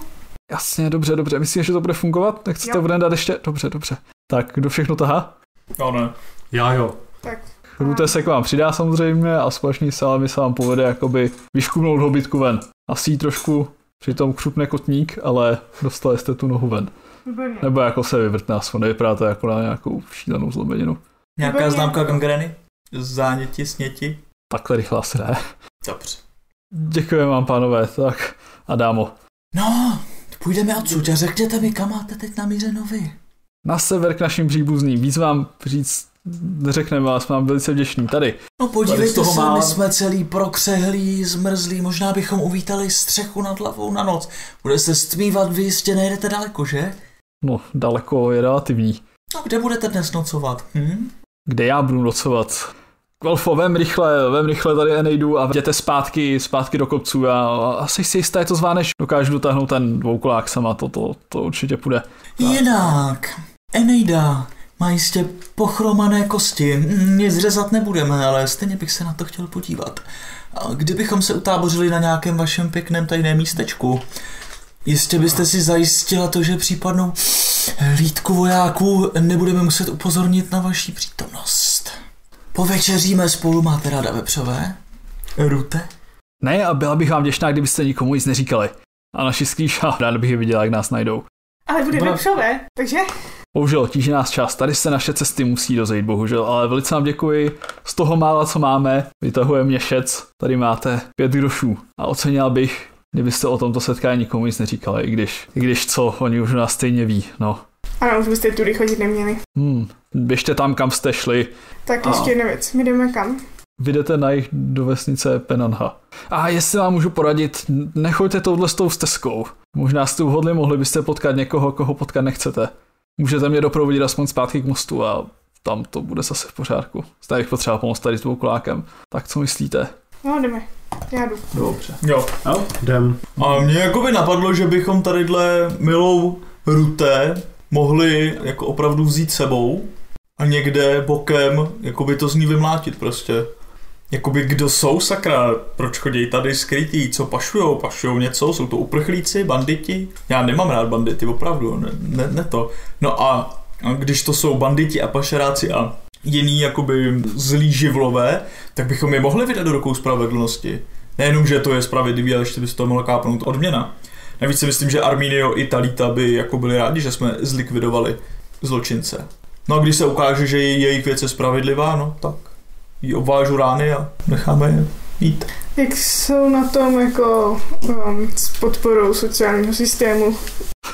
Jasně, dobře, dobře. Myslíš, že to bude fungovat? Nechcete Jo. odndat ještě? Dobře, dobře. Tak kdo všechno tahá? No ne. Já jo. Tak. Rute se k vám přidá samozřejmě a společný s vámi se vám povede jakoby vyškumnout hobitku ven. Asi jí trošku přitom křupne kotník, ale dostali jste tu nohu ven. Výborně. Nebo jako se vyvrtne aspoň, nevypadá to jako na nějakou šílenou zlomeninu. Nějaká Výborně. známka gangreny? Záněti, sněti? Takhle rychle asi ne. Dobře. Děkujeme vám, pánové, tak a dámo. No, půjdeme odsud a řekněte mi, kam máte teď namířeno vy. Na sever k našim příbuzným. Víc vám říct neřekneme, ale jsme vám velice vděční. Tady. No Tady podívejte toho se, mám- my jsme celý prokřehlí, zmrzlí, možná bychom uvítali střechu nad hlavou na noc. Bude se stmívat, vy jistě nejdete daleko, že? No, daleko je relativní. No kde budete dnes nocovat? Hm? kde já budu nocovat. Golfo, vem rychle, vem rychle tady nejdu a jděte zpátky, zpátky do kopců a, a asi si jisté to zváneš. Dokážu dotáhnout ten dvoukolák sama, to, to, to určitě půjde. Jinak, Enejda má jistě pochromané kosti. Hm, Nic řezat nebudeme, ale stejně bych se na to chtěl podívat. A kdybychom se utábořili na nějakém vašem pěkném tajném místečku, jistě byste si zajistila to, že případnou hlídku vojáků nebudeme muset upozornit na vaši přítomnost. Povečeříme spolu, máte ráda vepřové? Rute? Ne, a byla bych vám vděčná, kdybyste nikomu nic neříkali. A naši sklíša, rád bych je viděla, jak nás najdou. Ale bude Dobra. vepřové, takže Bohužel, tíží nás čas, tady se naše cesty musí dozejít, bohužel, ale velice vám děkuji. Z toho mála, co máme, vytahuje měšec, tady máte pět grošů. A ocenil bych, kdybyste o tomto setkání nikomu nic neříkali, i když, i když co, oni už nás stejně ví, no. ano, už byste tudy chodit neměli. Hmm, běžte tam, kam jste šli, Tak A- ještě jedna věc, my jdeme kam? Vydete na jich do vesnice Penanha. A jestli vám můžu poradit, nechoďte touhle s tou stezkou. Možná jste uhodli, mohli byste potkat někoho, koho potkat nechcete. Můžete mě doprovodit aspoň zpátky k mostu a tam to bude zase v pořádku. Zde bych potřeboval pomoct tady s kolákem. Tak co myslíte? No, jdeme. Já jdu. Dobře. Jo. Jdem. A mně jako by napadlo, že bychom tadyhle milou Ruté mohli jako opravdu vzít sebou a někde bokem, jakoby to z ní vymlátit prostě. Jakoby kdo jsou sakra, proč chodí tady skrytý, co pašujou, pašujou něco, jsou to uprchlíci, banditi? Já nemám rád bandity, opravdu, ne, ne, ne to. No a, a když to jsou banditi a pašeráci a jiný jakoby zlí živlové, tak bychom je mohli vydat do rukou spravedlnosti. Nejenom, že to je spravedlivý, ale ještě by se to mohla kápnout odměna. Navíc si myslím, že Arminio i Talita by jako byli rádi, že jsme zlikvidovali zločince. No a když se ukáže, že jejich věc je spravedlivá, no tak jí obvážu rány a necháme je jít. Jak jsou na tom jako um, s podporou sociálního systému?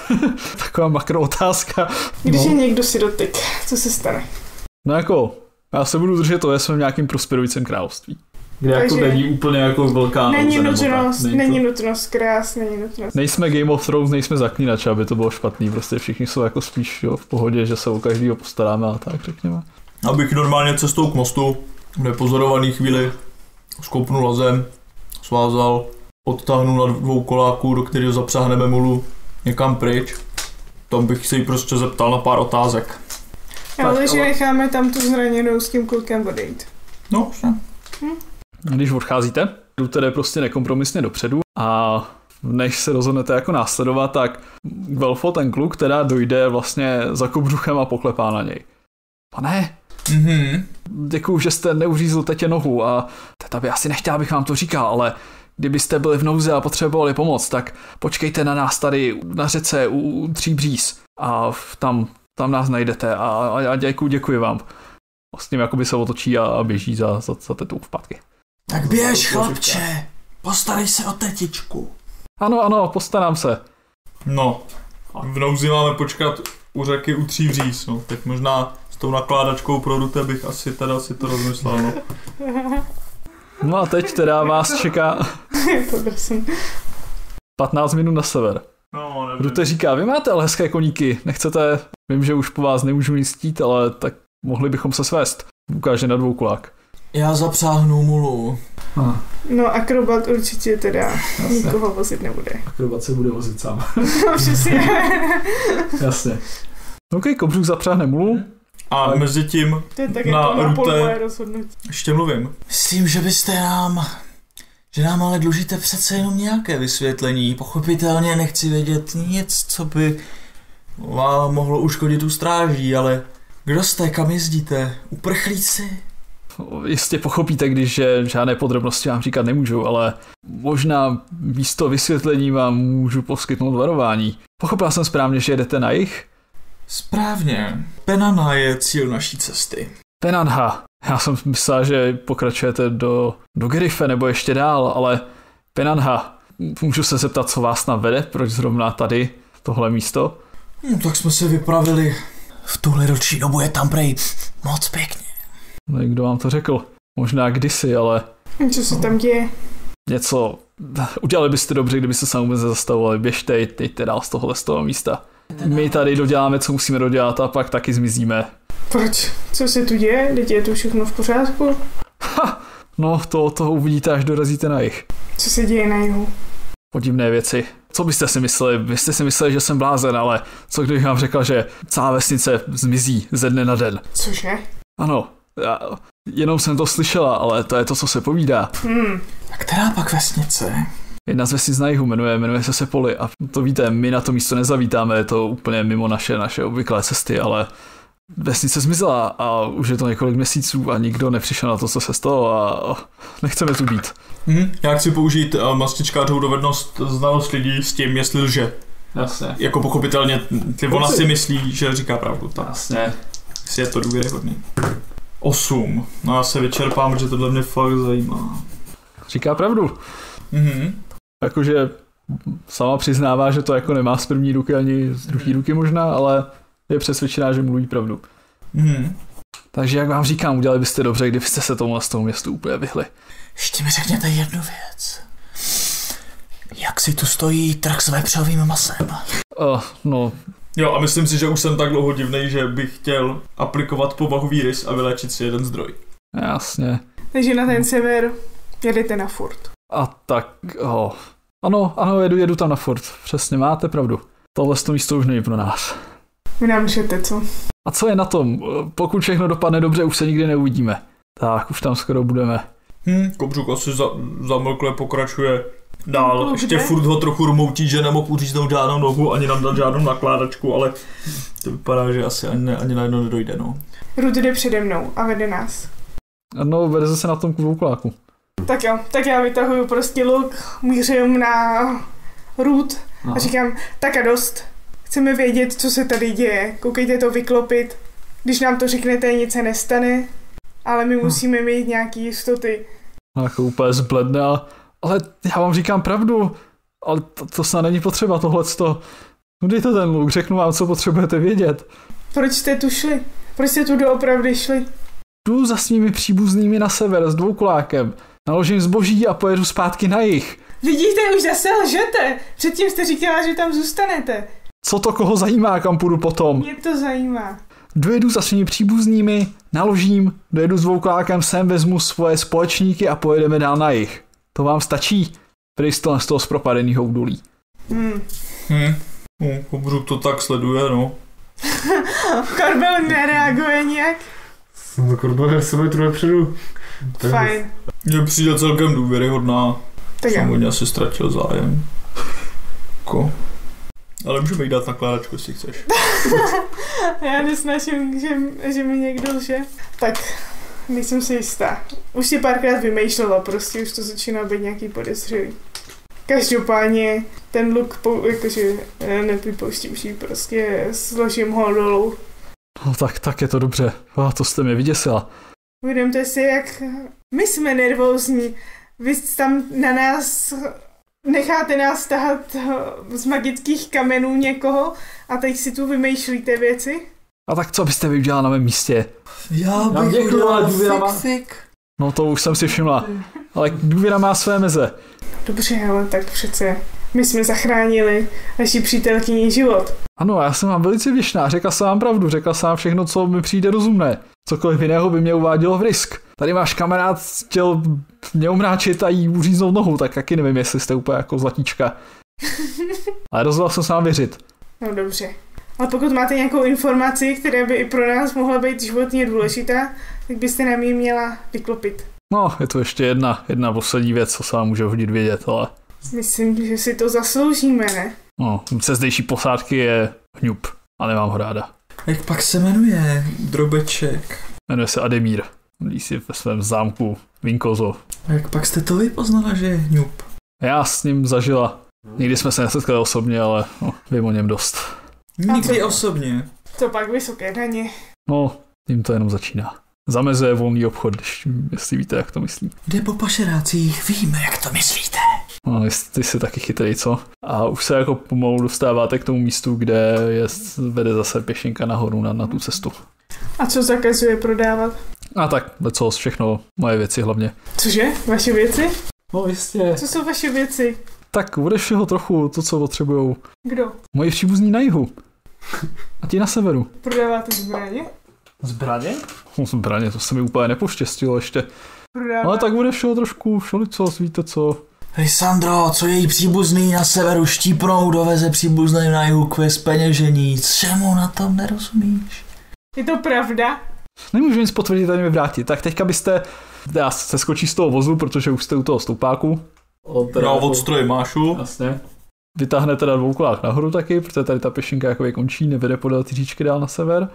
Taková makro otázka. Když No. je někdo si dotyk, co se stane? No jako, já se budu držet to, že jsme v nějakým prosperujícím království. Kde jako Takže- není úplně jako velká Není nutnost, není nutnost krás, není nutnost. Nejsme Game of Thrones, nejsme zaklínače, aby to bylo špatný, prostě všichni jsou jako spíš jo, v pohodě, že se o každého postaráme a tak řekněme. Abych normálně cestou k mostu nepozorovaný chvíli skoupnul lazem, svázal, odtáhnul na dvou koláků, do kterého zapřáhneme mulu někam pryč. Tam bych se jí prostě zeptal na pár otázek. Ale že ale- necháme tam tu zraněnou s tím klukem odejít. No, že? Když odcházíte, jdete prostě nekompromisně dopředu a než se rozhodnete jako následovat, tak Velfo, ten kluk, teda dojde vlastně za kobruchem a poklepá na něj. Pane, Mhm. děkuju, že jste neuřízl tetě nohu a teta by asi nechtěla, abych vám to říkal, ale kdybyste byli v nouzi a potřebovali pomoc, tak počkejte na nás tady na řece u, Tří bříz a tam, tam nás najdete a, a, a děkuji, děkuji vám. S tím jakoby se otočí a, a běží za, za, za tetou zpátky. Tak běž, chlapče, postarej se o tetičku. Ano, ano, postarám se. No, v nouzi máme počkat u řeky u tří vříz, no. Tak možná s tou nakládačkou pro rute bych asi teda si to rozmyslel, no. No a teď teda vás čeká to drsný. 15 minut na sever. No, nevím. Rute říká, vy máte ale hezké koníky, nechcete, vím, že už po vás nemůžu nic chtít, ale tak mohli bychom se svést. Ukáže na dvou kulák. Já zapřáhnu mulu. No akrobat určitě teda nikoho vozit nebude. Akrobat se bude vozit sám. No přesně. Jasně. OK, Kobřuk zapřáhne mulu. A mezi tím To je tak Na jako rute- ještě mluvím. Myslím, že byste nám... Že nám ale dlužíte přece jenom nějaké vysvětlení. Pochopitelně nechci vědět nic, co by vám mohlo uškodit u stráží, ale kdo jste, kam jezdíte? Uprchlíci? Jistě pochopíte, když že žádné podrobnosti vám říkat nemůžu, ale možná místo vysvětlení vám můžu poskytnout varování. Pochopil jsem správně, že jedete na jich? Správně. Penana je cíl naší cesty. Penanha. Já jsem myslel, že pokračujete do, do Gerife nebo ještě dál, ale Penanha. Můžu se zeptat, co vás navede, proč zrovna tady tohle místo? Hm, tak jsme se vypravili. V tuhle roční dobu je tam prej moc pěkně. No, kdo vám to řekl? Možná kdysi, ale Co se tam děje? něco... Udělali byste dobře, kdybyste se vůbec nezastavovali. Běžte, jděte dál z tohohle z toho místa. My tady doděláme, co musíme dodělat a pak taky zmizíme. Proč? Co se tu děje? Teď je tu všechno v pořádku? No, to, to uvidíte, až dorazíte na jich. Co se děje na jihu? Podivné věci. Co byste si mysleli? Vy jste si mysleli, že jsem blázen, ale co kdybych vám řekl, že celá vesnice zmizí ze dne na den? Cože? Ano, já, jenom jsem to slyšela, ale to je to, co se povídá. Hmm. A která pak vesnice? Jedna z vesnic na jihu jmenuje, jmenuje se Sepoli a to víte, my na to místo nezavítáme, je to úplně mimo naše, naše obvyklé cesty, ale vesnice zmizela a už je to několik měsíců a nikdo nepřišel na to, co se stalo a nechceme tu být. Hm? Já chci použít uh, mastičkářovou dovednost znalost lidí s tím, jestli lže. Jasně. Jako pochopitelně, ty ona si myslí, že říká pravdu. Tak Jasně. si je to důvěryhodný. Osm. No já se vyčerpám, protože tohle mě fakt zajímá. Říká pravdu. Mhm. Jakože sama přiznává, že to jako nemá z první ruky ani z druhé ruky možná, ale je přesvědčená, že mluví pravdu. Mhm. Takže jak vám říkám, udělali byste dobře, kdybyste se tomu z toho městu úplně vyhli. Ještě mi řekněte jednu věc. Jak si tu stojí trh s vepřovým masem? Uh, no, Jo, a myslím si, že už jsem tak dlouho divnej, že bych chtěl aplikovat povahový rys a vylečit si jeden zdroj. jasně. Takže na ten sever jedete na furt. A tak, oh. Ano, ano, jedu, jedu tam na fort. Přesně, máte pravdu. Tohle to místo už není pro nás. Vy nám lžete, co? A co je na tom? Pokud všechno dopadne dobře, už se nikdy neuvidíme. Tak, už tam skoro budeme. Hm, Kobřuk asi za, zamlkle pokračuje dál. Dobře. Ještě furt ho trochu rumoutí, že nemohl uříznout žádnou nohu ani nadat žádnou nakládačku, ale to vypadá, že asi ani, ani na jedno nedojde, no. Rud jde přede mnou a vede nás. No, vede se na tom kvoukláku. Tak jo, tak já vytahuju prostě luk, mířím na Rud a říkám, tak a dost. Chceme vědět, co se tady děje. Koukejte to vyklopit. Když nám to řeknete, nic se nestane. Ale my musíme mít nějaký jistoty. No, jako úplně zbledne, ale, ale já vám říkám pravdu. Ale to, to snad není potřeba tohleto. No dejte ten luk, řeknu vám, co potřebujete vědět. Proč jste tu šli? Proč jste tu doopravdy šli? Jdu za svými příbuznými na sever s dvoukolákem. Naložím zboží a pojedu zpátky na jich. Vidíte, už zase lžete. Předtím jste říkala, že tam zůstanete. Co to koho zajímá, kam půjdu potom? Mě to zajímá. Dojedu za svými příbuznými, naložím, dojedu s dvoukolákem sem, vezmu svoje společníky a pojedeme dál na jich. To vám stačí? Prý z toho, zpropadeného údolí. Hmm. Hm. No, Kobřuk to tak sleduje, no. Korbel nereaguje nějak. Jsem to kurba se metru dopředu. Tak Fajn. Mně přijde celkem důvěryhodná. Tak jo. Samozřejmě asi ztratil zájem. Ko. Ale můžeme jí dát nakládačku, jestli chceš. Já nesnažím, že, že mi někdo lže. Tak, nejsem si jistá. Už si párkrát vymýšlela, prostě už to začíná být nějaký podezřelý. Každopádně ten luk, po, jakože eh, nevypouštím prostě složím ho dolů. No tak, tak je to dobře. A to jste mě vyděsila. Uvědomte si, jak my jsme nervózní. Vy tam na nás necháte nás tahat z magických kamenů někoho a teď si tu vymýšlíte věci? A tak co byste vy udělala na mém místě? Já bych bych udělal udělal důvěrama. fik, fik. No to už jsem si všimla. Ale důvěra má své meze. Dobře, ale tak přece my jsme zachránili naší přítelkyni život. Ano, já jsem vám velice vděčná, řekla jsem vám pravdu, řekla jsem vám všechno, co mi přijde rozumné. Cokoliv jiného by mě uvádělo v risk. Tady váš kamarád chtěl mě umráčit a jí uříznout nohu, tak taky nevím, jestli jste úplně jako zlatíčka. Ale rozhodl jsem se vám věřit. No dobře. Ale pokud máte nějakou informaci, která by i pro nás mohla být životně důležitá, tak byste nám ji měla vyklopit. No, je to ještě jedna, jedna poslední věc, co se vám může hodit vědět, ale Myslím, že si to zasloužíme, ne? no, se zdejší posádky je hňup a nemám ho ráda. Jak pak se jmenuje? Drobeček. Jmenuje se Ademír. Bydlí si ve svém zámku Vinkozo. A jak pak jste to vypoznala, že je hňup? Já s ním zažila. Nikdy jsme se nesetkali osobně, ale no, vím o něm dost. Nikdy osobně. To pak vysoké daně. No, tím to jenom začíná. Zamezuje volný obchod, když, jestli víte, jak to myslím. Jde po pašerácích, víme, jak to myslíte. No, jestli ty jsi taky chytrý, co? A už se jako pomalu dostáváte k tomu místu, kde je, vede zase pěšinka nahoru na, na tu cestu. A co zakazuje prodávat? A tak, co všechno, moje věci hlavně. Cože? Vaše věci? No jistě. Co jsou vaše věci? Tak bude všeho trochu, to, co potřebujou. Kdo? Moji příbuzní na jihu. A ti na severu. Prodáváte zbraně? Zbraně? No, zbraně, to se mi úplně nepoštěstilo ještě. Prodáváte... Ale tak bude všeho trošku, všelico, víte co. Lisandro, co její příbuzný na severu štípnou doveze příbuzný na jihu k speněžení. Čemu na tom nerozumíš? Je to pravda? Nemůžu nic potvrdit ani mi vrátit. Tak teďka byste, já se skočí z toho vozu, protože už jste u toho stoupáku. Já od stroje mášu. Jasně. Vytáhne teda dvoukolák nahoru taky, protože tady ta pěšinka jakoby končí, nevede podél ty říčky dál na sever.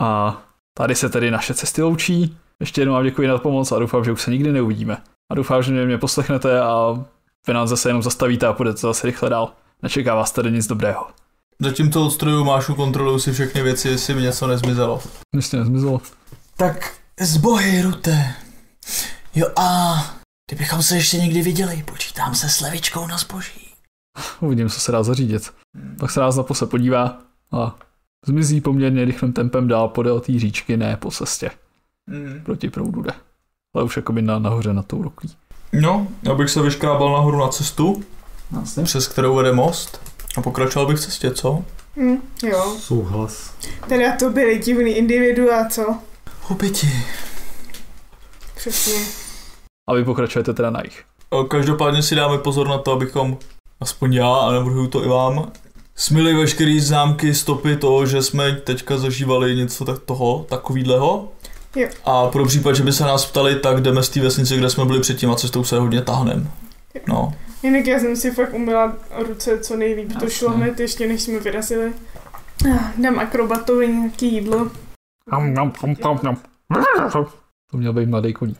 A tady se tedy naše cesty loučí. Ještě jednou vám děkuji za pomoc a doufám, že už se nikdy neuvidíme. A doufám, že mě poslechnete a vy nás zase jenom zastavíte a půjdete zase rychle dál. Nečeká vás tady nic dobrého. Zatímco od stroju mášu kontroluju si všechny věci, jestli mi něco nezmizelo. Nic nezmizelo. Tak z bohy, Rute. Jo a kdybychom se ještě někdy viděli, počítám se s levičkou na zboží. Uvidím, co se dá zařídit. Pak se nás na pose podívá a zmizí poměrně rychlým tempem dál podél té říčky, ne po cestě. Mm. Proti proudu jde. Ale už jakoby na, nahoře na tou roklí. No, já bych se vyškrábal nahoru na cestu, Vlastně. přes kterou vede most a pokračoval bych v cestě, co? Hm, jo. Souhlas. Teda to byly divný individua, co? Hubiti. Přesně. A vy pokračujete teda na jich. A Každopádně si dáme pozor na to, abychom, aspoň já, a navrhuju to i vám, smili veškerý známky, stopy toho, že jsme teďka zažívali něco tak toho, takovýhleho. Jo. A pro případ, že by se nás ptali, tak jdeme z té vesnice, kde jsme byli předtím a cestou se hodně táhnem. No. Jinak já jsem si fakt umila ruce co nejlíp. To šlo hned ještě, než jsme vyrazili. Ah, Dám akrobatovi nějaký jídlo. Am, am, am, am, am. To měl být mladý koník.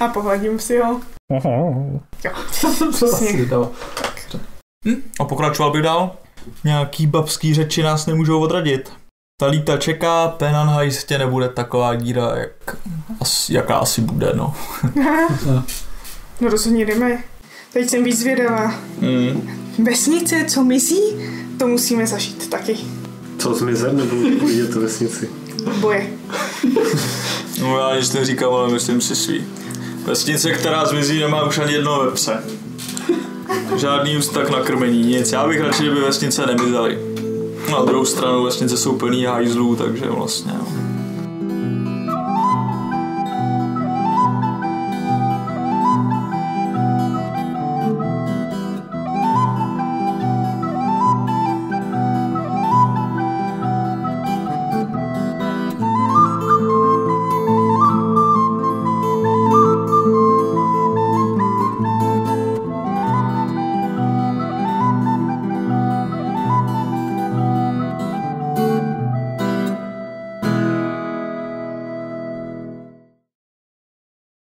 A pohladím si ho. Jo, přesně. Hm? A pokračoval bych dál. Nějaký babský řeči nás nemůžou odradit. Ta líta čeká, Penanha jistě nebude taková díra, jak, jaká asi bude, no. No rozhodně jdeme. Teď jsem víc zvědavá. Mm. Vesnice, co mizí, to musíme zažít taky. Co zmizet nebo vidět tu vesnici? Boje. No já nic neříkám, ale myslím si svý. Vesnice, která zmizí, nemá už ani jednoho vepře. Žádný ústak na krmení, nic. Já bych radši, kdyby vesnice nemizely. Na druhou stranu vesnice jsou plný hajzlů, takže vlastně no.